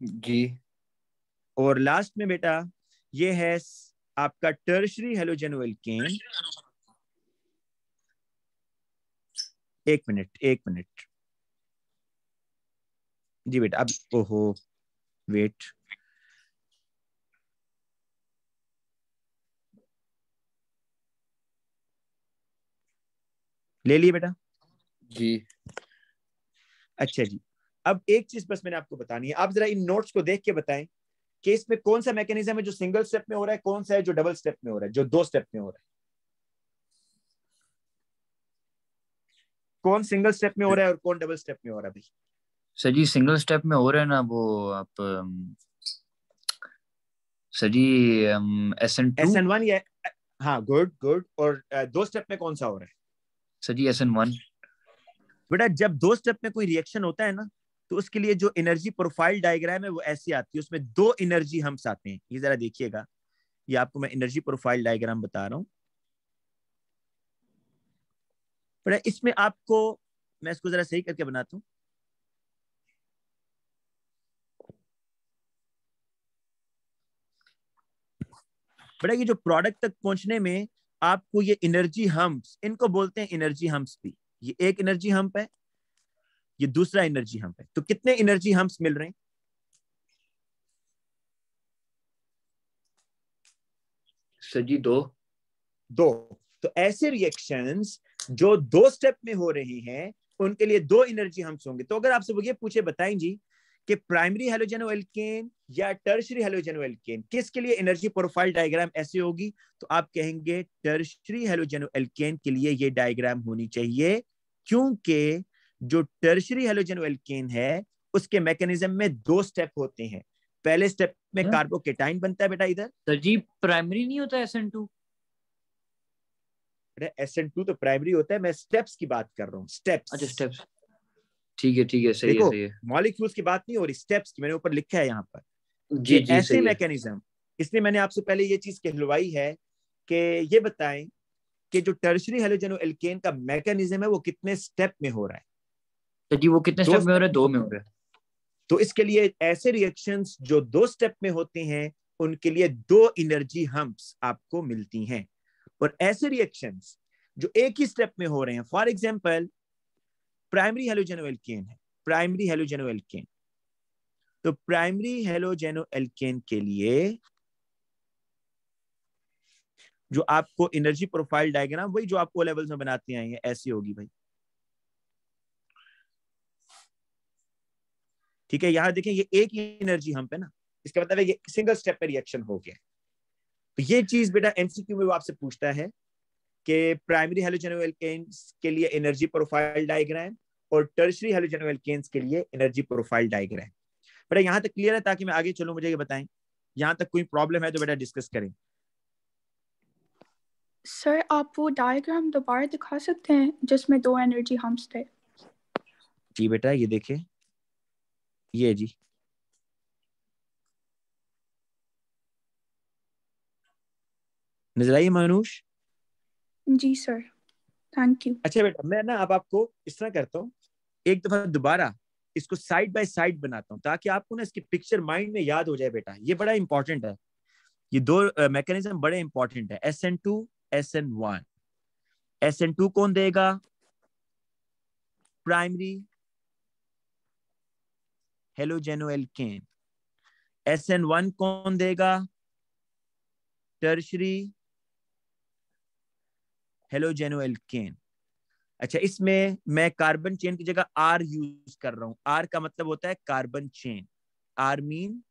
जी और लास्ट में बेटा ये है आपका टर्शरी हेलोजेनो एल्केन एक मिनट एक मिनट। जी बेटा अब ओहो वेट ले लिए बेटा? जी। अच्छा जी। अब एक चीज़ बस मैंने आपको बतानी है। आप जरा इन नोट्स को देख के बताएँ कि इसमें कौन सा मैकेनिज्म है जो सिंगल स्टेप में हो रहा है कौन सा है जो डबल स्टेप में हो रहा है जो दो स्टेप में हो रहा है? कौन सिंगल स्टेप में हो रहा है और कौन डबल स्टेप में हो रहा है भाई? सर जी सिंगल स्टेप में हो रहा है ना वो आप सर जी S N S N one या हाँ गुड गुड और दो स्टेप में कौन सा हो रहा है? एन वन बेटा, जब दो स्टेप में कोई रिएक्शन होता है ना तो उसके लिए जो एनर्जी प्रोफ़ाइल डायग्राम है, वो ऐसी आती है। उसमें दो एनर्जी हम आते हैं। ये जरा देखिएगा। ये आपको मैं एनर्जी प्रोफ़ाइल डायग्राम बता रहा हूँ। बेटा, इसमें आपको, मैं इसको जरा सही करके बनाता हूँ। बेटा, ये जो प्रोडक्ट तक पहुँचने में आपको ये एनर्जी हम्प्स इनको बोलते हैं एनर्जी हम्प्स भी। ये एक एनर्जी हम्प है ये दूसरा एनर्जी हम्प है। तो कितने एनर्जी हम्प्स मिल रहे हैं? सर जी दो। दो। तो ऐसे रिएक्शंस जो दो स्टेप में हो रहे हैं उनके लिए दो एनर्जी हम्प्स होंगे। तो अगर आपसे वो ये पूछे बताएँ जी कि प्राइमरी हेलोजेनो एल्केन या टर्शरी हेलोजेनो एल्केन किसके लिए एनर्जी प्रोफ़ाइल डायग्राम ऐसे होगी? तो आप कहेंगे टर्शरी हेलोजेनो एल्केन के लिए ये डायग्राम होनी चाहिए क्योंकि जो टर्शरी हेलोजेनो एल्केन है उसके मैकेनिज्म में दो स्टेप होते हैं। पहले स्टेप में। कार्बोकेटाइन बनता है बेटा इधर। सर जी प्राइमरी नहीं होता S N two S N two तो प्राइमरी होता है मैं स्टेप्स की बात कर रहा हूँ स्टेप्स अच्छा स्टेप्स ठीक है ठीक है सही है सही है। मॉलिक्यूल्स की बात नहीं हो रही स्टेप्स की मैंने ऊपर लिखा है यहाँ पर जी जी ऐसे मैकेनिज्म इसलिए मैंने आपसे पहले ये चीज़ कहलवाई है कि ये बताएँ कि जो टर्शरी हेलोजेनो एल्केन का मैकेनिज्म है वो कितने स्टेप में हो रहा है? सर जी वो कितने स्टेप में हो रहा है? दो में हो रहा है। तो इसके लिए ऐसे रिएक्शंस जो दो स्टेप में होते हैं उनके लिए दो एनर्जी हम्प्स आपको मिलती हैं। और ऐसे रिएक्शंस जो एक ही स्टेप में हो रहे हैं for example primary halogeno alkane है प्राइमरी हेलोजेनो एल्केन तो प्राइमरी हेलोजेनो एल्केन के लिए जो आपको एनर्जी प्रोफ़ाइल डायग्राम वही जो आप ओ लेवल्स में बनाती आई है, ऐसी होगी भाई। ठीक है, यहाँ देखें, ये एक ही एनर्जी हम पे ना, इसका मतलब ये सिंगल स्टेप पे रिएक्शन हो गया। तो ये चीज़ बेटा एमसीक्यू में वो आपसे पूछता है कि प्राइमरी हेलोजेनो एल्केन्स के लिए एनर्जी प्रोफ़ाइल डायग्राम और टर्शरी हेलोजेनो एल्केन्स के लिए एनर्जी प्रोफ़ाइल डायग्राम बेटा यहाँ तक क्लियर है ताकि मैं आगे चलूँ मुझे ये बताएँ। यहाँ तक कोई प्रॉब्लम है तो बेटा डिस्कस करें। सर आप वो डायग्राम दोबारा दिखा सकते हैं जिसमें दो एनर्जी हम्प्स थे? जी बेटा ये देखे। ये जी। नज़र आई मानुष जी सर थैंक यू अच्छा बेटा, मैं ना अब आपको इस तरह करता हूँ। एक दफ़ा दोबारा इसको साइड बाय साइड बनाता हूँ, ताकि आपको ना इसकी पिक्चर माइंड में याद हो जाए बेटा। ये बड़ा इंपॉर्टेंट है। ये दो मैकेनिज्म बड़े इंपॉर्टेंट है। S N two S N one S N two कौन देगा? Primary halogeno alkane S N one कौन देगा? टर्शरी हेलोजेनो एल्केन अच्छा इसमें मैं कार्बन चेन की जगह आर यूज़ कर रहा हूँ। आर का मतलब होता है carbon chain R mean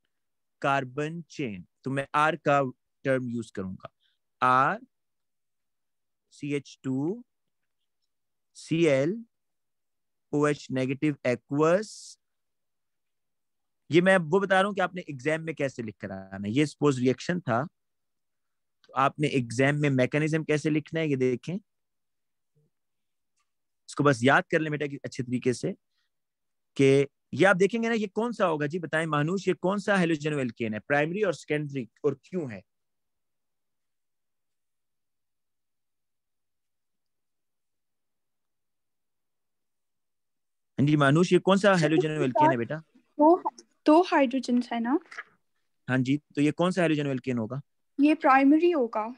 carbon chain तो मैं आर का टर्म यूज़ करूँगा। R C H two C L O H negative aqueous ये मैं वो बता रहा हूँ कि आपने एग्ज़ाम में कैसे लिख कर आना ये सपोज़ रिएक्शन था। आपने एग्ज़ाम में मैकेनिज्म कैसे लिखना है ये देखें। इसको बस याद कर लें बेटा अच्छे तरीके से कि ये आप देखेंगे ना ये कौन सा होगा? जी बताएँ मानुष ये कौन सा हेलोजेनो एल्केन है? प्राइमरी और सेकेंडरी और क्यों है? हाँ जी मानुष ये कौन सा हेलोजेनो एल्केन है बेटा? दो दो हाइड्रोजन है ना? हाँ जी तो ये कौन सा हेलोजेनो एल्केन होगा? ये प्राइमरी होगा।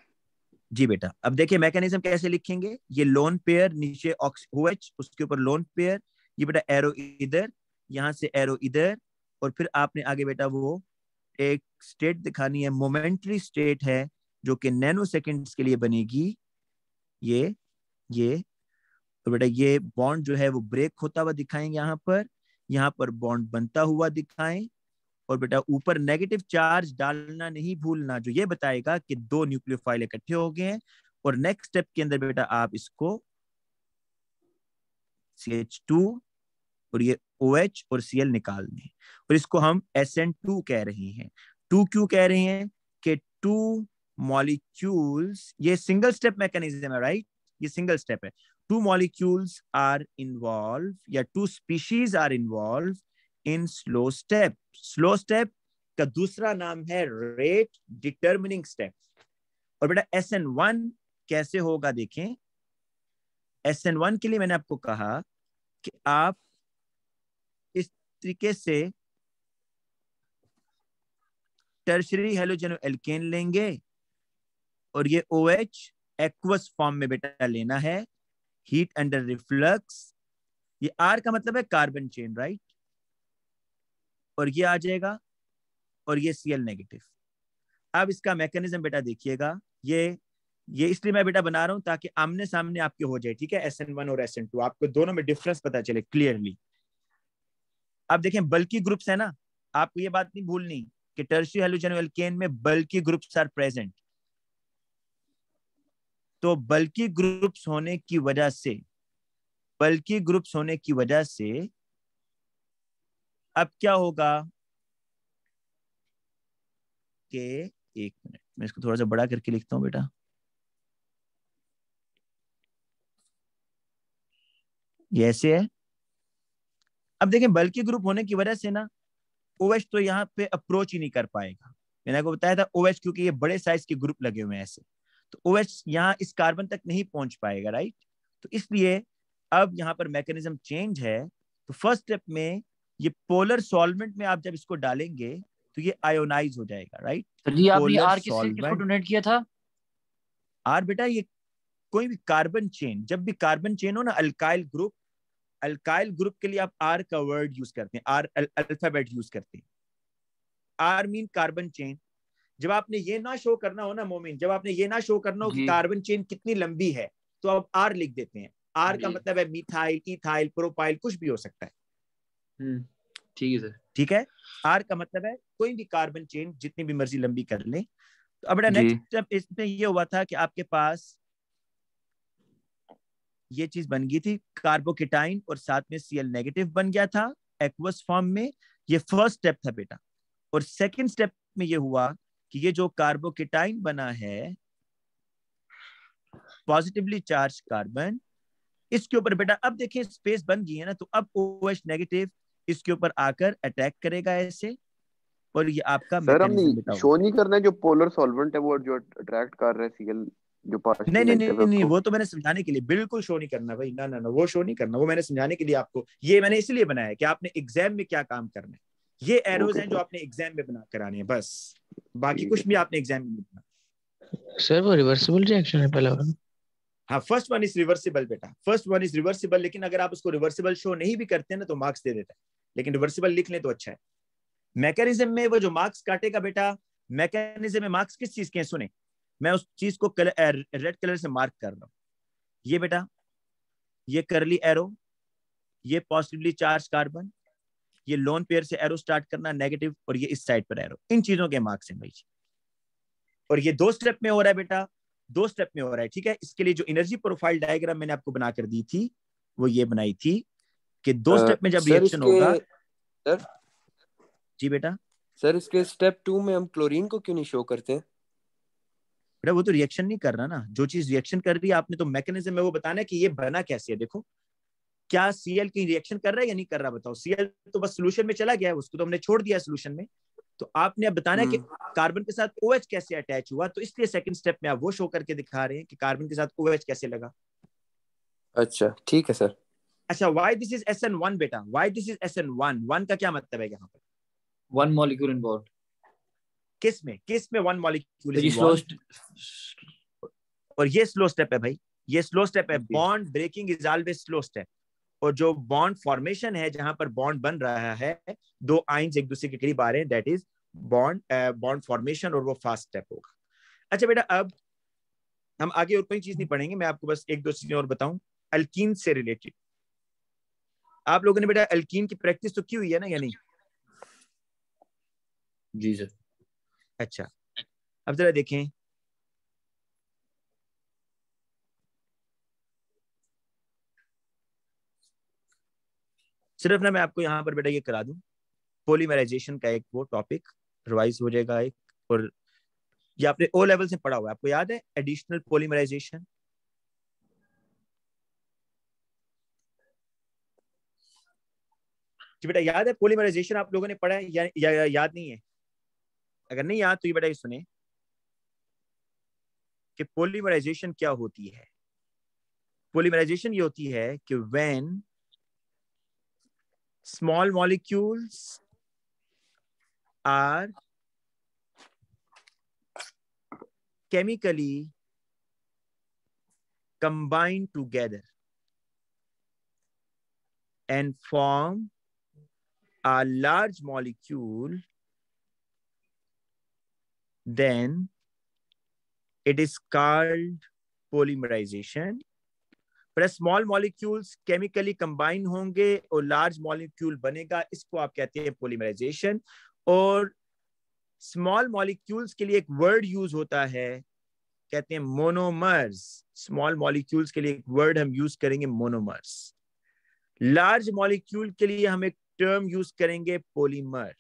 जी बेटा, अब देखिए मैकेनिज्म कैसे लिखेंगे? ये लोन पेयर नीचे OH उसके ऊपर लोन पेयर ये बेटा एरो इधर, यहाँ से एरो इधर, और फिर आपने आगे बेटा वो एक स्टेट दिखानी है मोमेंट्री स्टेट है, जो कि नैनो सेकेंड्स के लिए बनेगी। ये ये तो बेटा ये बॉन्ड जो है वो ब्रेक होता हुआ दिखाएँगे यहाँ पर यहाँ पर बॉन्ड बनता हुआ दिखाएँ। और बेटा ऊपर नेगेटिव चार्ज डालना नहीं भूलना, जो ये बताएगा कि दो न्यूक्लियोफाइल इकट्ठे हो गए हैं और नेक्स्ट स्टेप के अंदर बेटा आप इसको सी एच टू और ये ओ OH और सी एल निकाल दें। और इसको हम एस एन टू कह रहे हैं। टू क्यों कह रहे हैं? कि टू मॉलिक्यूल्स ये सिंगल स्टेप मैकेनिज्म है राइट ये सिंगल स्टेप है। टू मॉलिक्यूल्स आर इन्वॉल्व या two species are involve in slow step slow step का दूसरा नाम है रेट डिटर्मिनिंग स्टेप और बेटा एस एन वन कैसे होगा देखें? एस एन वन के लिए मैंने आपको कहा कि आप इस तरीके से टर्शरी हेलोजन एल्केन लेंगे और ये ओ एच एक्वस फॉर्म में बेटा लेना है हीट अंडर रिफ्लक्स ये आर का मतलब है कार्बन चेन राइट और ये आ जाएगा और ये सी एल नेगेटिव अब इसका मैकेनिज्म बेटा देखिएगा। ये ये इसलिए मैं बेटा बना रहा हूँ ताकि आमने सामने आपके हो जाए, ठीक है? एस एन वन और एस एन टू आपको दोनों में डिफरेंस पता चले क्लियरली अब देखें बल्कि ग्रुप्स है ना, आपको ये बात नहीं भूलनी कि टर्शी हेलोजन एल्केन में बल्कि ग्रुप्स आर प्रेजेंट तो बल्कि ग्रुप्स होने की वजह से बल्कि ग्रुप्स होने की वजह से अब क्या होगा? कि, एक मिनट, मैं इसको थोड़ा सा बड़ा करके लिखता हूँ बेटा। ये ऐसे है। अब देखें बल्कि ग्रुप होने की वजह से ना ओवेच तो यहाँ पे अप्रोच ही नहीं कर पाएगा। मैंने आपको बताया था ओवेच क्योंकि ये बड़े साइज़ के ग्रुप लगे हुए हैं ऐसे। तो ओवेच यहाँ इस कार्बन तक नहीं पहुँच पाएगा राइट तो इसलिए अब यहाँ पर मैकेनिज्म चेंज है। तो फ़र्स्ट स्टेप में ये पोलर सॉल्वेंट में आप जब इसको डालेंगे तो ये आयोनाइज हो जाएगा राइट सर जी आपने आर किसको डोनेट किया था? आर बेटा ये कोई भी कार्बन चेन जब भी कार्बन चेन हो ना अल्काइल ग्रुप अल्काइल ग्रुप के लिए आप आर का वर्ड यूज़ करते हैं आर अल्फ़ाबेट यूज़ करते हैं। आर मीन कार्बन चेन जब आपने ये ना शो करना हो ना मोमिन जब आपने ये ना शो करना हो कि कार्बन चेन कितनी लंबी है तो आप आर लिख देते हैं। आर का मतलब है मिथाइल इथाइल प्रोपाइल कुछ भी हो सकता है। हम्म, ठीक है सर ठीक है? आर का मतलब है कोई भी कार्बन चेन जितनी भी मर्ज़ी लंबी कर ले। तो अब नेक्स्ट स्टेप इसमें ये हुआ था कि आपके पास ये चीज़ बन गई थी कार्बोकेटाइन और साथ में सीएल नेगेटिव बन गया था एक्वस फॉर्म में। ये फ़र्स्ट स्टेप था बेटा। और सेकंड स्टेप में ये हुआ कि ये जो कार्बोकेटाइन बना है पॉजिटिवली चार्ज कार्बन इसके ऊपर बेटा अब देखिए स्पेस बन गई है ना तो अब ओ OH नेगेटिव इसके ऊपर आकर अटैक करेगा ऐसे और ये आपका सर हम शो नहीं करना है जो पोलर सॉल्वेंट है वो जो अट्रैक्ट कर रहा है सीएल जो नहीं नहीं नहीं नहीं वो तो मैंने समझाने के लिए बिल्कुल शो नहीं करना भाई ना ना ना वो शो नहीं करना वो मैंने समझाने के लिए आपको ये मैंने इसलिए बनाया कि आपने एग्ज़ाम में क्या काम करना है। ये एरोज हैं जो आपने एग्ज़ाम में बना कर आने हैं बस। बाकी कुछ भी आपने एग्ज़ाम में बना। सर वो रिवर्सिबल रिएक्शन है पहला वाला। हाँ फ़र्स्ट वन इज़ रिवर्सिबल बेटा। फ़र्स्ट वन इज़ रिवर्सिबल लेकिन अगर आप उसको रिवर्सिबल शो नहीं भी करते ना तो मार्क्स दे देता है। लेकिन रिवर्सिबल लिख लें तो अच्छा है। मैकेनिज्म में वो जो मार्क्स काटेगा बेटा मैकेनिज्म में मार्क्स किस चीज़ के सुने? मैं उस चीज़ को रेड कलर से मार्क कर रहा हूँ। ये बेटा, ये करली एरो ये पॉजिटिवली चार्ज कार्बन ये लोन पेयर से एरो स्टार्ट करना नेगेटिव और ये इस साइड पर एरो इन चीज़ों के मार्क्स हैं भाई और ये दो स्टेप में हो रहा है बेटा दो स्टेप में हो रहा है ठीक है? इसके लिए जो एनर्जी प्रोफ़ाइल डायग्राम मैंने आपको बना कर दी थी वो ये बनाई थी कि दो स्टेप में जब रिएक्शन होगा सर? जी बेटा। सर इसके स्टेप टू में हम क्लोरीन को क्यों नहीं शो करते? बेटा वो तो रिएक्शन नहीं कर रहा ना। जो चीज़ रिएक्शन कर रही है आपने तो मैकेनिज्म में वो बताना है कि ये बना कैसे है देखो। क्या सीएल की रिएक्शन कर रहा है या नहीं कर रहा बताओ। सीएल तो बस सोल्यूशन में चला गया है उसको तो हमने छोड़ दिया सोल्यूशन में। तो आपने अब बताना है कि कार्बन हम्म। के साथ ओ OH कैसे अटैच हुआ? तो इसलिए सेकंड स्टेप में आप वो शो करके दिखा रहे हैं कि कार्बन के साथ ओ OH कैसे लगा। अच्छा ठीक है सर। अच्छा why this is S N one बेटा? Why this is S N one one का क्या मतलब है यहाँ पर? वन मॉलिक्यूल इन्वॉल्व किसमें? किसमें वन मॉलिक्यूल और ये स्लो स्टेप है भाई। ये स्लो स्टेप है। Bond breaking is always slow step और जो बॉन्ड फॉर्मेशन है जहाँ पर बॉन्ड बन रहा है दो आइंस एक दूसरे के करीब आ रहे हैं that is bond bond formation और वो फास्ट स्टेप होगा। अच्छा बेटा अब हम आगे और कोई चीज़ नहीं पढ़ेंगे मैं आपको बस एक दो चीज़ें और बताऊँ अल्कीन से रिलेटेड आप लोगों ने बेटा अल्कीन की प्रैक्टिस तो की हुई है ना यानी जी सर। अच्छा अब जरा देखें। सिर्फ़ ना मैं आपको यहाँ पर बेटा ये करा दूँ पोलीमराइजेशन का एक वो टॉपिक रिवाइज हो जाएगा एक और ये आपने ओ लेवल से पढ़ा हुआ है आपको याद है एडिशनल पोलीमराइजेशन जी बेटा याद है पोलीमराइजेशन आप लोगों ने पढ़ा है या, या, या याद नहीं है? अगर नहीं याद तो ये बेटा ये सुने कि पोलीमराइजेशन क्या होती है? पोलीमराइजेशन ये होती है कि when small molecules are chemically combined together and form a large molecule, then it is called polymerization. पर स्मॉल मॉलिक्यूल्स केमिकली कंबाइन होंगे और लार्ज मॉलिक्यूल बनेगा इसको आप कहते हैं पोलीमराइजेशन और स्मॉल मॉलिक्यूल्स के लिए एक वर्ड यूज़ होता है कहते हैं मोनोमर्स स्मॉल मॉलिक्यूल्स के लिए एक वर्ड हम यूज़ करेंगे मोनोमर्स लार्ज मॉलिक्यूल के लिए हम एक टर्म यूज़ करेंगे पोलीमर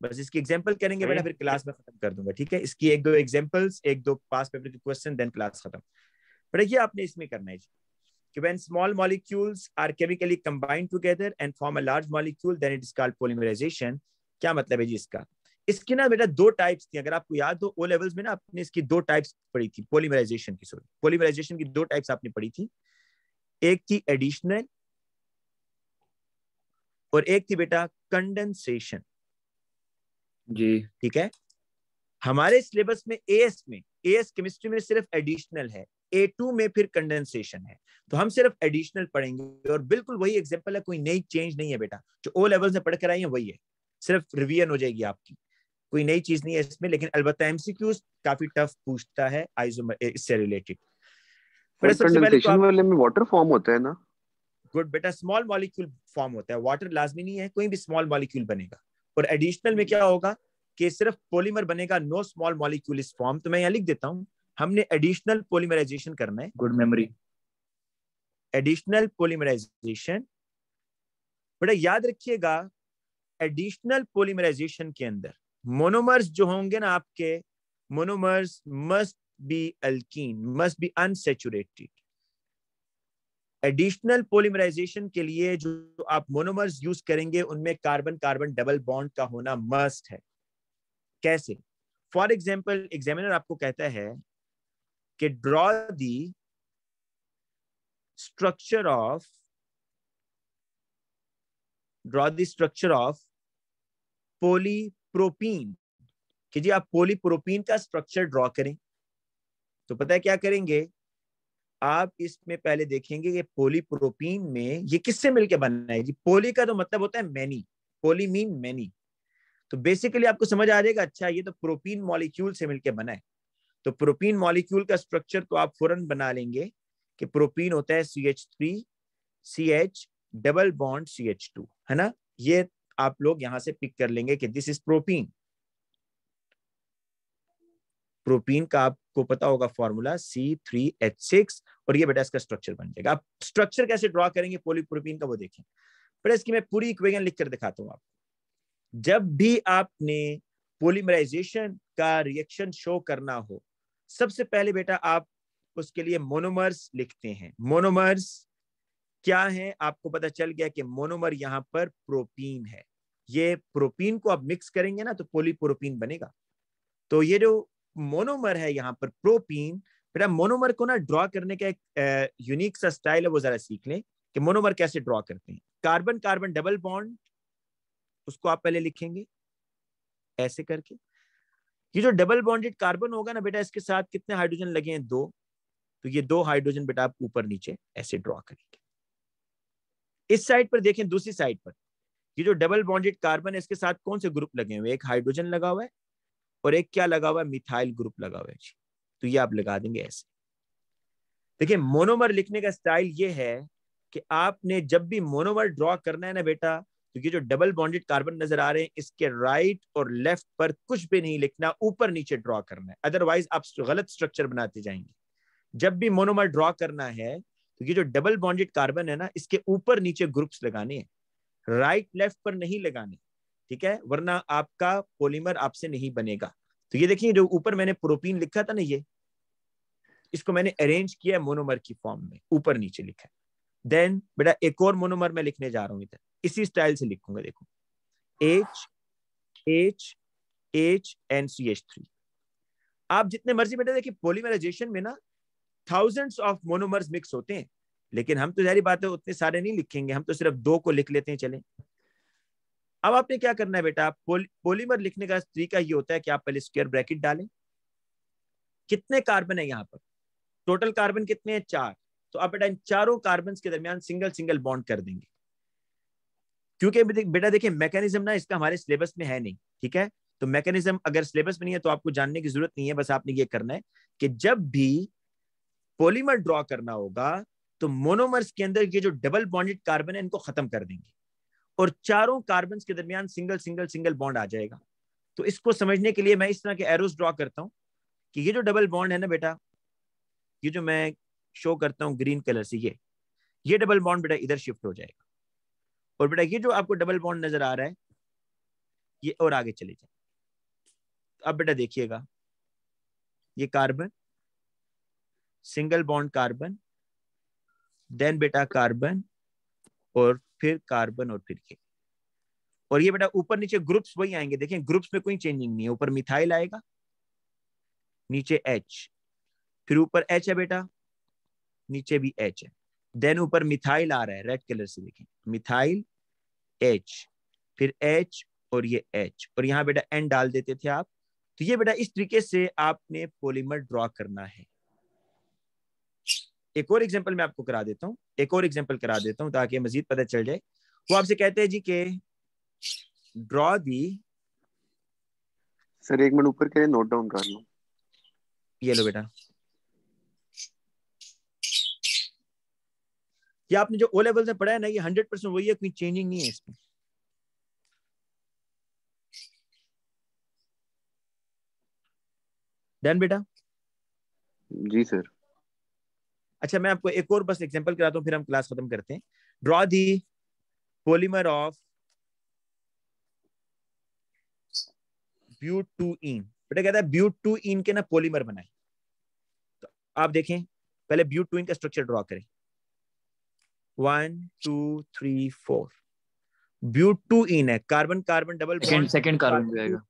बस इसकी एग्जांपल करेंगे बेटा फिर क्लास में खत्म कर दूँगा ठीक है? इसकी एक दो एग्जांपल्स एक दो पास पेपर के क्वेश्चन देन क्लास खत्म। पर ये आपने इसमें करना है कि when small molecules are chemically combined together and form a large molecule then it is called polymerization. क्या मतलब है जी इसका? इसकी ना बेटा दो टाइप्स थी। अगर आपको याद हो ओ लेवल्स में ना आपने इसकी दो टाइप्स पढ़ी थी पोलीमराइजेशन की सॉरी पोलीमराइजेशन की दो टाइप्स आपने पढ़ी थी। एक थी एडिशनल और एक थी बेटा कंडेंसेशन जी। ठीक है? हमारे सिलेबस में एएस में एएस केमिस्ट्री में सिर्फ़ एडिशनल है। ए टू में फिर कंडेंसेशन है। तो हम सिर्फ़ एडिशनल पढ़ेंगे और बिल्कुल वही एग्ज़ाम्पल है कोई नई चेंज नहीं है बेटा। जो ओ लेवल से पढ़ कर आई है वही है। सिर्फ़ रिवीजन हो जाएगी आपकी। कोई नई चीज़ नहीं है इसमें लेकिन अलबत् एमसीक्यूज काफ़ी टफ पूछता है आइसोमर इससे रिलेटेड सबसे पहले तो वाले में वाटर फॉर्म होता है ना? गुड बेटा स्मॉल मॉलिक्यूल फॉर्म होता है। वाटर लाजमी नहीं है कोई भी स्मॉल मॉलिक्यूल बनेगा। और एडिशनल में क्या होगा कि सिर्फ़ पॉलीमर बनेगा no small molecule is form तो मैं यहाँ लिख देता हूँ हमने एडिशनल पोलीमराइजेशन करना है। गुड मेमोरी एडिशनल पोलीमराइजेशन बड़ा याद रखिएगा एडिशनल पोलीमराइजेशन के अंदर मोनोमर्स जो होंगे ना आपके monomers must be alkene must be unsaturated additional polymerization के लिए जो आप मोनोमर्स यूज़ करेंगे उनमें कार्बन कार्बन डबल बॉन्ड का होना मस्ट है। कैसे? फॉर एग्ज़ाम्पल एग्जामिनर आपको कहता है कि draw the structure of draw the structure of polypropene कि जी आप पोलीप्रोपीन का स्ट्रक्चर ड्रॉ करें। तो पता है क्या करेंगे? आप इसमें पहले देखेंगे कि पोलीप्रोपीन में ये किससे मिलके बनना है? जी पोली का तो मतलब होता है मैनी पोली मीन मैनी तो बेसिकली आपको समझ आ जाएगा अच्छा ये तो प्रोपीन मॉलिक्यूल से मिलके बना है। तो प्रोपीन मॉलिक्यूल का स्ट्रक्चर तो आप फ़ौरन बना लेंगे कि प्रोपीन होता है C H three C H double bond C H two है ना? ये आप लोग यहाँ से पिक कर लेंगे कि दिस इज़ प्रोपीन प्रोपीन का आपको पता होगा formula C three H six और ये बेटा इसका स्ट्रक्चर बन जाएगा। आप स्ट्रक्चर कैसे ड्रॉ करेंगे पोलीप्रोपीन का वो देखें। बेटा इसकी मैं पूरी इक्वेशन लिख कर दिखाता हूँ आपको। जब भी आपने पोलीमराइजेशन का रिएक्शन शो करना हो सबसे पहले बेटा आप उसके लिए मोनोमर्स लिखते हैं। मोनोमर्स क्या है? आपको पता चल गया कि मोनोमर यहाँ पर प्रोपीन है। ये प्रोपीन को आप मिक्स करेंगे ना तो पोलीप्रोपीन बनेगा। तो ये जो मोनोमर है यहाँ पर प्रोपीन बेटा मोनोमर को ना ड्रॉ करने का एक यूनिक सा स्टाइल है, वो जरा सीख लें कि मोनोमर कैसे ड्रॉ करते हैं। कार्बन कार्बन डबल बॉन्ड उसको आप पहले लिखेंगे, ऐसे करके। ये जो डबल बॉन्डेड कार्बन होगा ना बेटा, इसके साथ कितने हाइड्रोजन लगे हैं? दो। तो ये दो हाइड्रोजन बेटा आप ऊपर नीचे ऐसे ड्रॉ करेंगे। इस साइड पर देखें, दूसरी साइड पर। ये जो डबल बॉन्डेड कार्बन है, इसके साथ कौन से ग्रुप लगे हुए एक हाइड्रोजन लगा हुआ है और एक क्या लगा हुआ है? मिथाइल ग्रुप लगा हुआ है जी। तो ये आप लगा देंगे ऐसे। देखिए मोनोमर लिखने का स्टाइल ये है कि आपने जब भी मोनोमर ड्रॉ करना है ना बेटा तो ये जो डबल बॉन्डेड कार्बन नज़र आ रहे हैं, इसके राइट और लेफ़्ट पर कुछ भी नहीं लिखना, ऊपर नीचे ड्रॉ करना है। अदरवाइज़ आप गलत स्ट्रक्चर बनाते जाएँगे। जब भी मोनोमर ड्रॉ करना है तो ये जो डबल बॉन्डेड कार्बन है ना, इसके ऊपर नीचे ग्रुप्स लगाने हैं। राइट लेफ़्ट पर नहीं लगाने, ठीक है? वरना आपका पोलीमर आपसे नहीं बनेगा। तो ये देखिए, जो ऊपर मैंने प्रोपीन लिखा था ना ये, इसको मैंने अरेंज किया मोनोमर की फॉर्म में, ऊपर नीचे लिखा है। देन बेटा, एक और मोनोमर मैं लिखने जा रहा हूँ इधर। इसी स्टाइल से लिखूँगा देखो। H H H N C H three आप जितने मर्ज़ी बेटा देखिए पोलीमराइजेशन में ना थाउजेंड्स ऑफ़ मोनोमर्स मिक्स होते हैं लेकिन हम तो जारी बात है उतने सारे नहीं लिखेंगे हम तो सिर्फ़ दो को लिख लेते हैं चले। अब आपने क्या करना है बेटा पोल, पोलीमर लिखने का तरीका ये होता है कि आप पहले स्क्वायर ब्रैकेट डालें। कितने कार्बन है यहाँ पर? टोटल कार्बन कितने हैं? चार। तो आप बेटा इन चारों कार्बन के दरमियान सिंगल सिंगल बॉन्ड कर देंगे। क्योंकि बेटा देखिए मैकेनिज्म ना इसका हमारे सिलेबस में है नहीं, ठीक है? तो मैकेनिज्म अगर सिलेबस में नहीं है तो आपको जानने की ज़रूरत नहीं है, बस आपने ये करना है कि जब भी पॉलीमर ड्रॉ करना होगा तो मोनोमर्स के अंदर ये जो डबल बॉन्डेड कार्बन है, इनको खत्म कर देंगे। और चारों कार्बन के दरमियान सिंगल सिंगल सिंगल बॉन्ड आ जाएगा। तो इसको समझने के लिए मैं इस तरह के एरोस ड्रॉ करता हूँ कि ये जो डबल बॉन्ड है ना बेटा, ये जो मैं शो करता हूँ ग्रीन कलर से, ये ये डबल बॉन्ड बेटा इधर शिफ्ट हो जाएगा। और बेटा, ये जो आपको डबल बॉन्ड नज़र आ रहा है, ये और आगे चले जाए। अब बेटा देखिएगा, ये carbon single bond carbon then बेटा कार्बन और फिर कार्बन और फिर के और ये बेटा ऊपर नीचे ग्रुप्स वही आएँगे। देखें ग्रुप्स में कोई चेंजिंग नहीं है। ऊपर मिथाइल आएगा, नीचे एच फिर ऊपर एच है बेटा, नीचे भी एच है। देन ऊपर मिथाइल आ रहा है रेड कलर से देखें। मिथाइल एच फिर एच और ये एच और यहाँ बेटा एन डाल देते थे आप तो ये बेटा इस तरीके से आपने पोलीमर ड्रॉ करना है। एक और एग्ज़ाम्पल मैं आपको करा देता हूँ एक और एग्ज़ाम्पल करा देता हूँ ताकि मजीद पता चल जाए। वो आपसे कहते हैं जी के ड्रॉ दी सर एक मिनट ऊपर के नोट डाउन कर लो। ये लो बेटा। ये आपने जो ओ लेवल से पढ़ा है ना ये हंड्रेड परसेंट वही है कोई चेंजिंग नहीं है इसमें। डन बेटा? जी सर अच्छा मैं आपको एक और बस एग्जांपल कराता हूँ फिर हम क्लास खत्म करते हैं। Draw the polymer of but two ene बेटा कहता है ब्यूट टू इन के ना पॉलीमर बनाए। तो आप देखें पहले ब्यूट टू इन का स्ट्रक्चर ड्रॉ करें। One two three four but two ene है carbon carbon double second second carbon आएगा।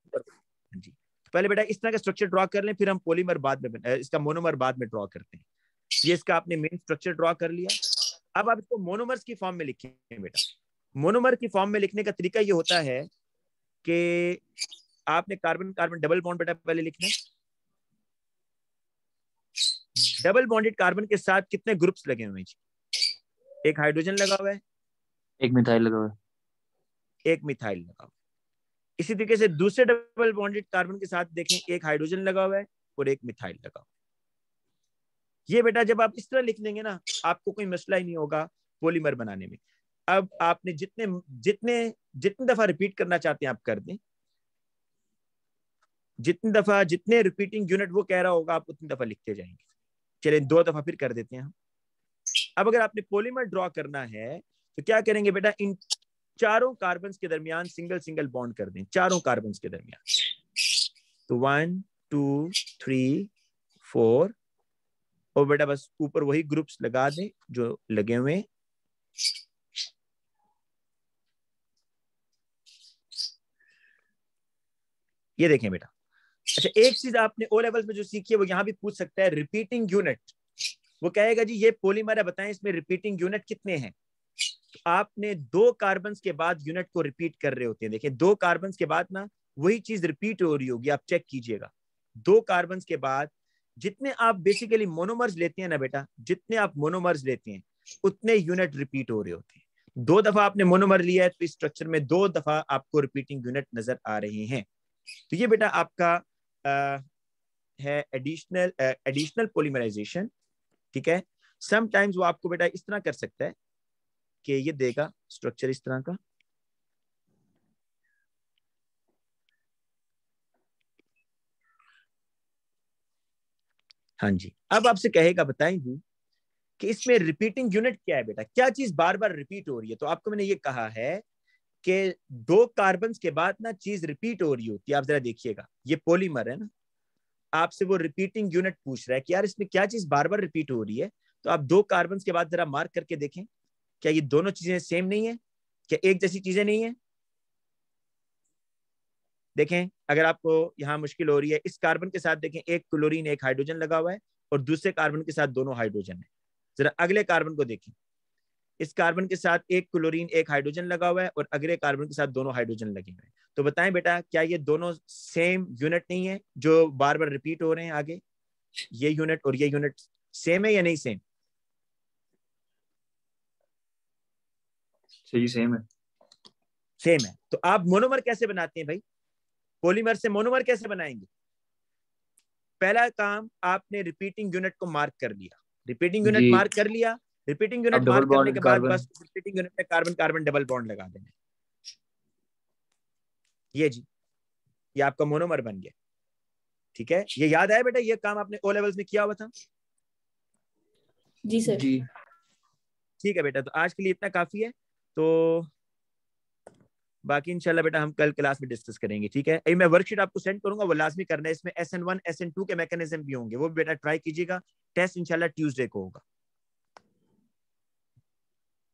जी। तो पहले बेटा इस तरह का स्ट्रक्चर ड्रॉ कर लें फिर हम पॉलीमर बाद में इसका मोनोमर बाद में ड्रॉ करते हैं। ये इसका आपने मेन स्ट्रक्चर ड्रॉ कर लिया। अब आप इसको मोनोमर्स की फॉर्म में लिखें बेटा। मोनोमर की फॉर्म में लिखने का तरीका ये होता है कि आपने कार्बन कार्बन डबल बॉन्ड बेटा पहले लिखना डबल बॉन्डेड कार्बन के साथ कितने ग्रुप्स लगे हुए हैं एक हाइड्रोजन लगा हुआ है। एक मिथाइल लगा हुआ है। एक मिथाइल लगा हुआ है। इसी तरीके से दूसरे डबल बॉन्डेड कार्बन के साथ देखें एक हाइड्रोजन लगा हुआ है और एक मिथाइल लगा हुआ है। ये बेटा जब आप इस तरह लिख देंगे ना आपको कोई मसला ही नहीं होगा पॉलीमर बनाने में। अब आपने जितने जितने जितनी दफ़ा रिपीट करना चाहते हैं आप कर दें। जितनी दफ़ा जितने रिपीटिंग यूनिट वो कह रहा होगा आप उतनी दफ़ा लिखते जाएँगे। चले दो दफ़ा फिर कर देते हैं हम। अब अगर आपने पॉलीमर ड्रॉ करना है तो क्या करेंगे बेटा? इन चारों कार्बन के दरमियान सिंगल सिंगल बॉन्ड कर दें। चारों कार्बन के दरमियान। तो वन टू थ्री फोर और बेटा बस ऊपर वही ग्रुप्स लगा दें जो लगे हुए ये देखें बेटा। अच्छा एक चीज़ आपने ओ लेवल में जो सीखी है, वो यहाँ भी पूछ सकता है रिपीटिंग यूनिट वो कहेगा जी ये पोलीमर है बताएँ इसमें रिपीटिंग यूनिट कितने हैं? तो आपने दो कार्बन के बाद यूनिट को रिपीट कर रहे होते हैं। देखिए दो कार्बन के बाद ना वही चीज़ रिपीट हो रही होगी आप चेक कीजिएगा। दो कार्बन के बाद जितने आप बेसिकली मोनोमर्स लेते हैं ना बेटा जितने आप मोनोमर्स लेते हैं उतने यूनिट रिपीट हो रहे होते हैं। दो दफ़ा आपने मोनोमर लिया है तो इस स्ट्रक्चर में दो दफ़ा आपको रिपीटिंग यूनिट नज़र आ रहे हैं। तो ये बेटा आपका आ, है एडिशनल एडिशनल पोलीमराइजेशन ठीक है? समटाइम्स वो आपको बेटा इस तरह कर सकता है कि ये देगा स्ट्रक्चर इस तरह का। हाँ जी। अब आपसे कहेगा बताएँगे कि इसमें रिपीटिंग यूनिट क्या है बेटा? क्या चीज़ बार बार रिपीट हो रही है? तो आपको मैंने ये कहा है कि दो कार्बन के बाद ना चीज़ रिपीट हो रही होती है। आप जरा देखिएगा। ये पोलीमर है ना? आपसे वो रिपीटिंग यूनिट पूछ रहा है कि यार इसमें क्या चीज़ बार बार रिपीट हो रही है? तो आप दो कार्बन के बाद जरा मार्क करके देखें। क्या ये दोनों चीज़ें सेम नहीं है? क्या एक जैसी चीज़ें नहीं है? देखें, अगर आपको यहाँ मुश्किल हो रही है, इस कार्बन के साथ देखें, एक क्लोरीन एक हाइड्रोजन लगा हुआ है और दूसरे कार्बन के साथ दोनों हाइड्रोजन है। जरा अगले कार्बन को देखें। इस कार्बन के साथ एक क्लोरीन एक हाइड्रोजन लगा हुआ है और अगले कार्बन के साथ दोनों हाइड्रोजन लगे हुए हैं। तो बताएँ बेटा क्या ये दोनों सेम यूनिट नहीं है जो बार बार रिपीट हो रहे हैं आगे? ये यूनिट और ये यूनिट सेम है या नहीं सेम सही सेम है। सेम है। तो आप मोनोमर कैसे बनाते हैं भाई? पॉलीमर से मोनोमर कैसे बनाएँगे? पहला काम आपने रिपीटिंग यूनिट को मार्क कर लिया। रिपीटिंग यूनिट मार्क कर लिया। रिपीटिंग यूनिट मार्क करने के बाद बस रिपीटिंग यूनिट में कार्बन कार्बन डबल बॉन्ड लगा देना ये जी ये आपका मोनोमर बन गया। ठीक है? ये याद आया बेटा ये काम आपने ओ लेवल्स में किया हुआ था? जी सर। जी। ठीक है बेटा तो आज के लिए इतना काफ़ी है। तो बाकी इंशाल्लाह बेटा हम कल क्लास में डिस्कस करेंगे ठीक है? अभी मैं वर्कशीट आपको सेंड करूँगा वो लाजमी करना है। इसमें S N one S N two के मैकेनिज्म भी होंगे। वो भी बेटा ट्राई कीजिएगा। टेस्ट इंशाल्लाह ट्यूसडे को होगा।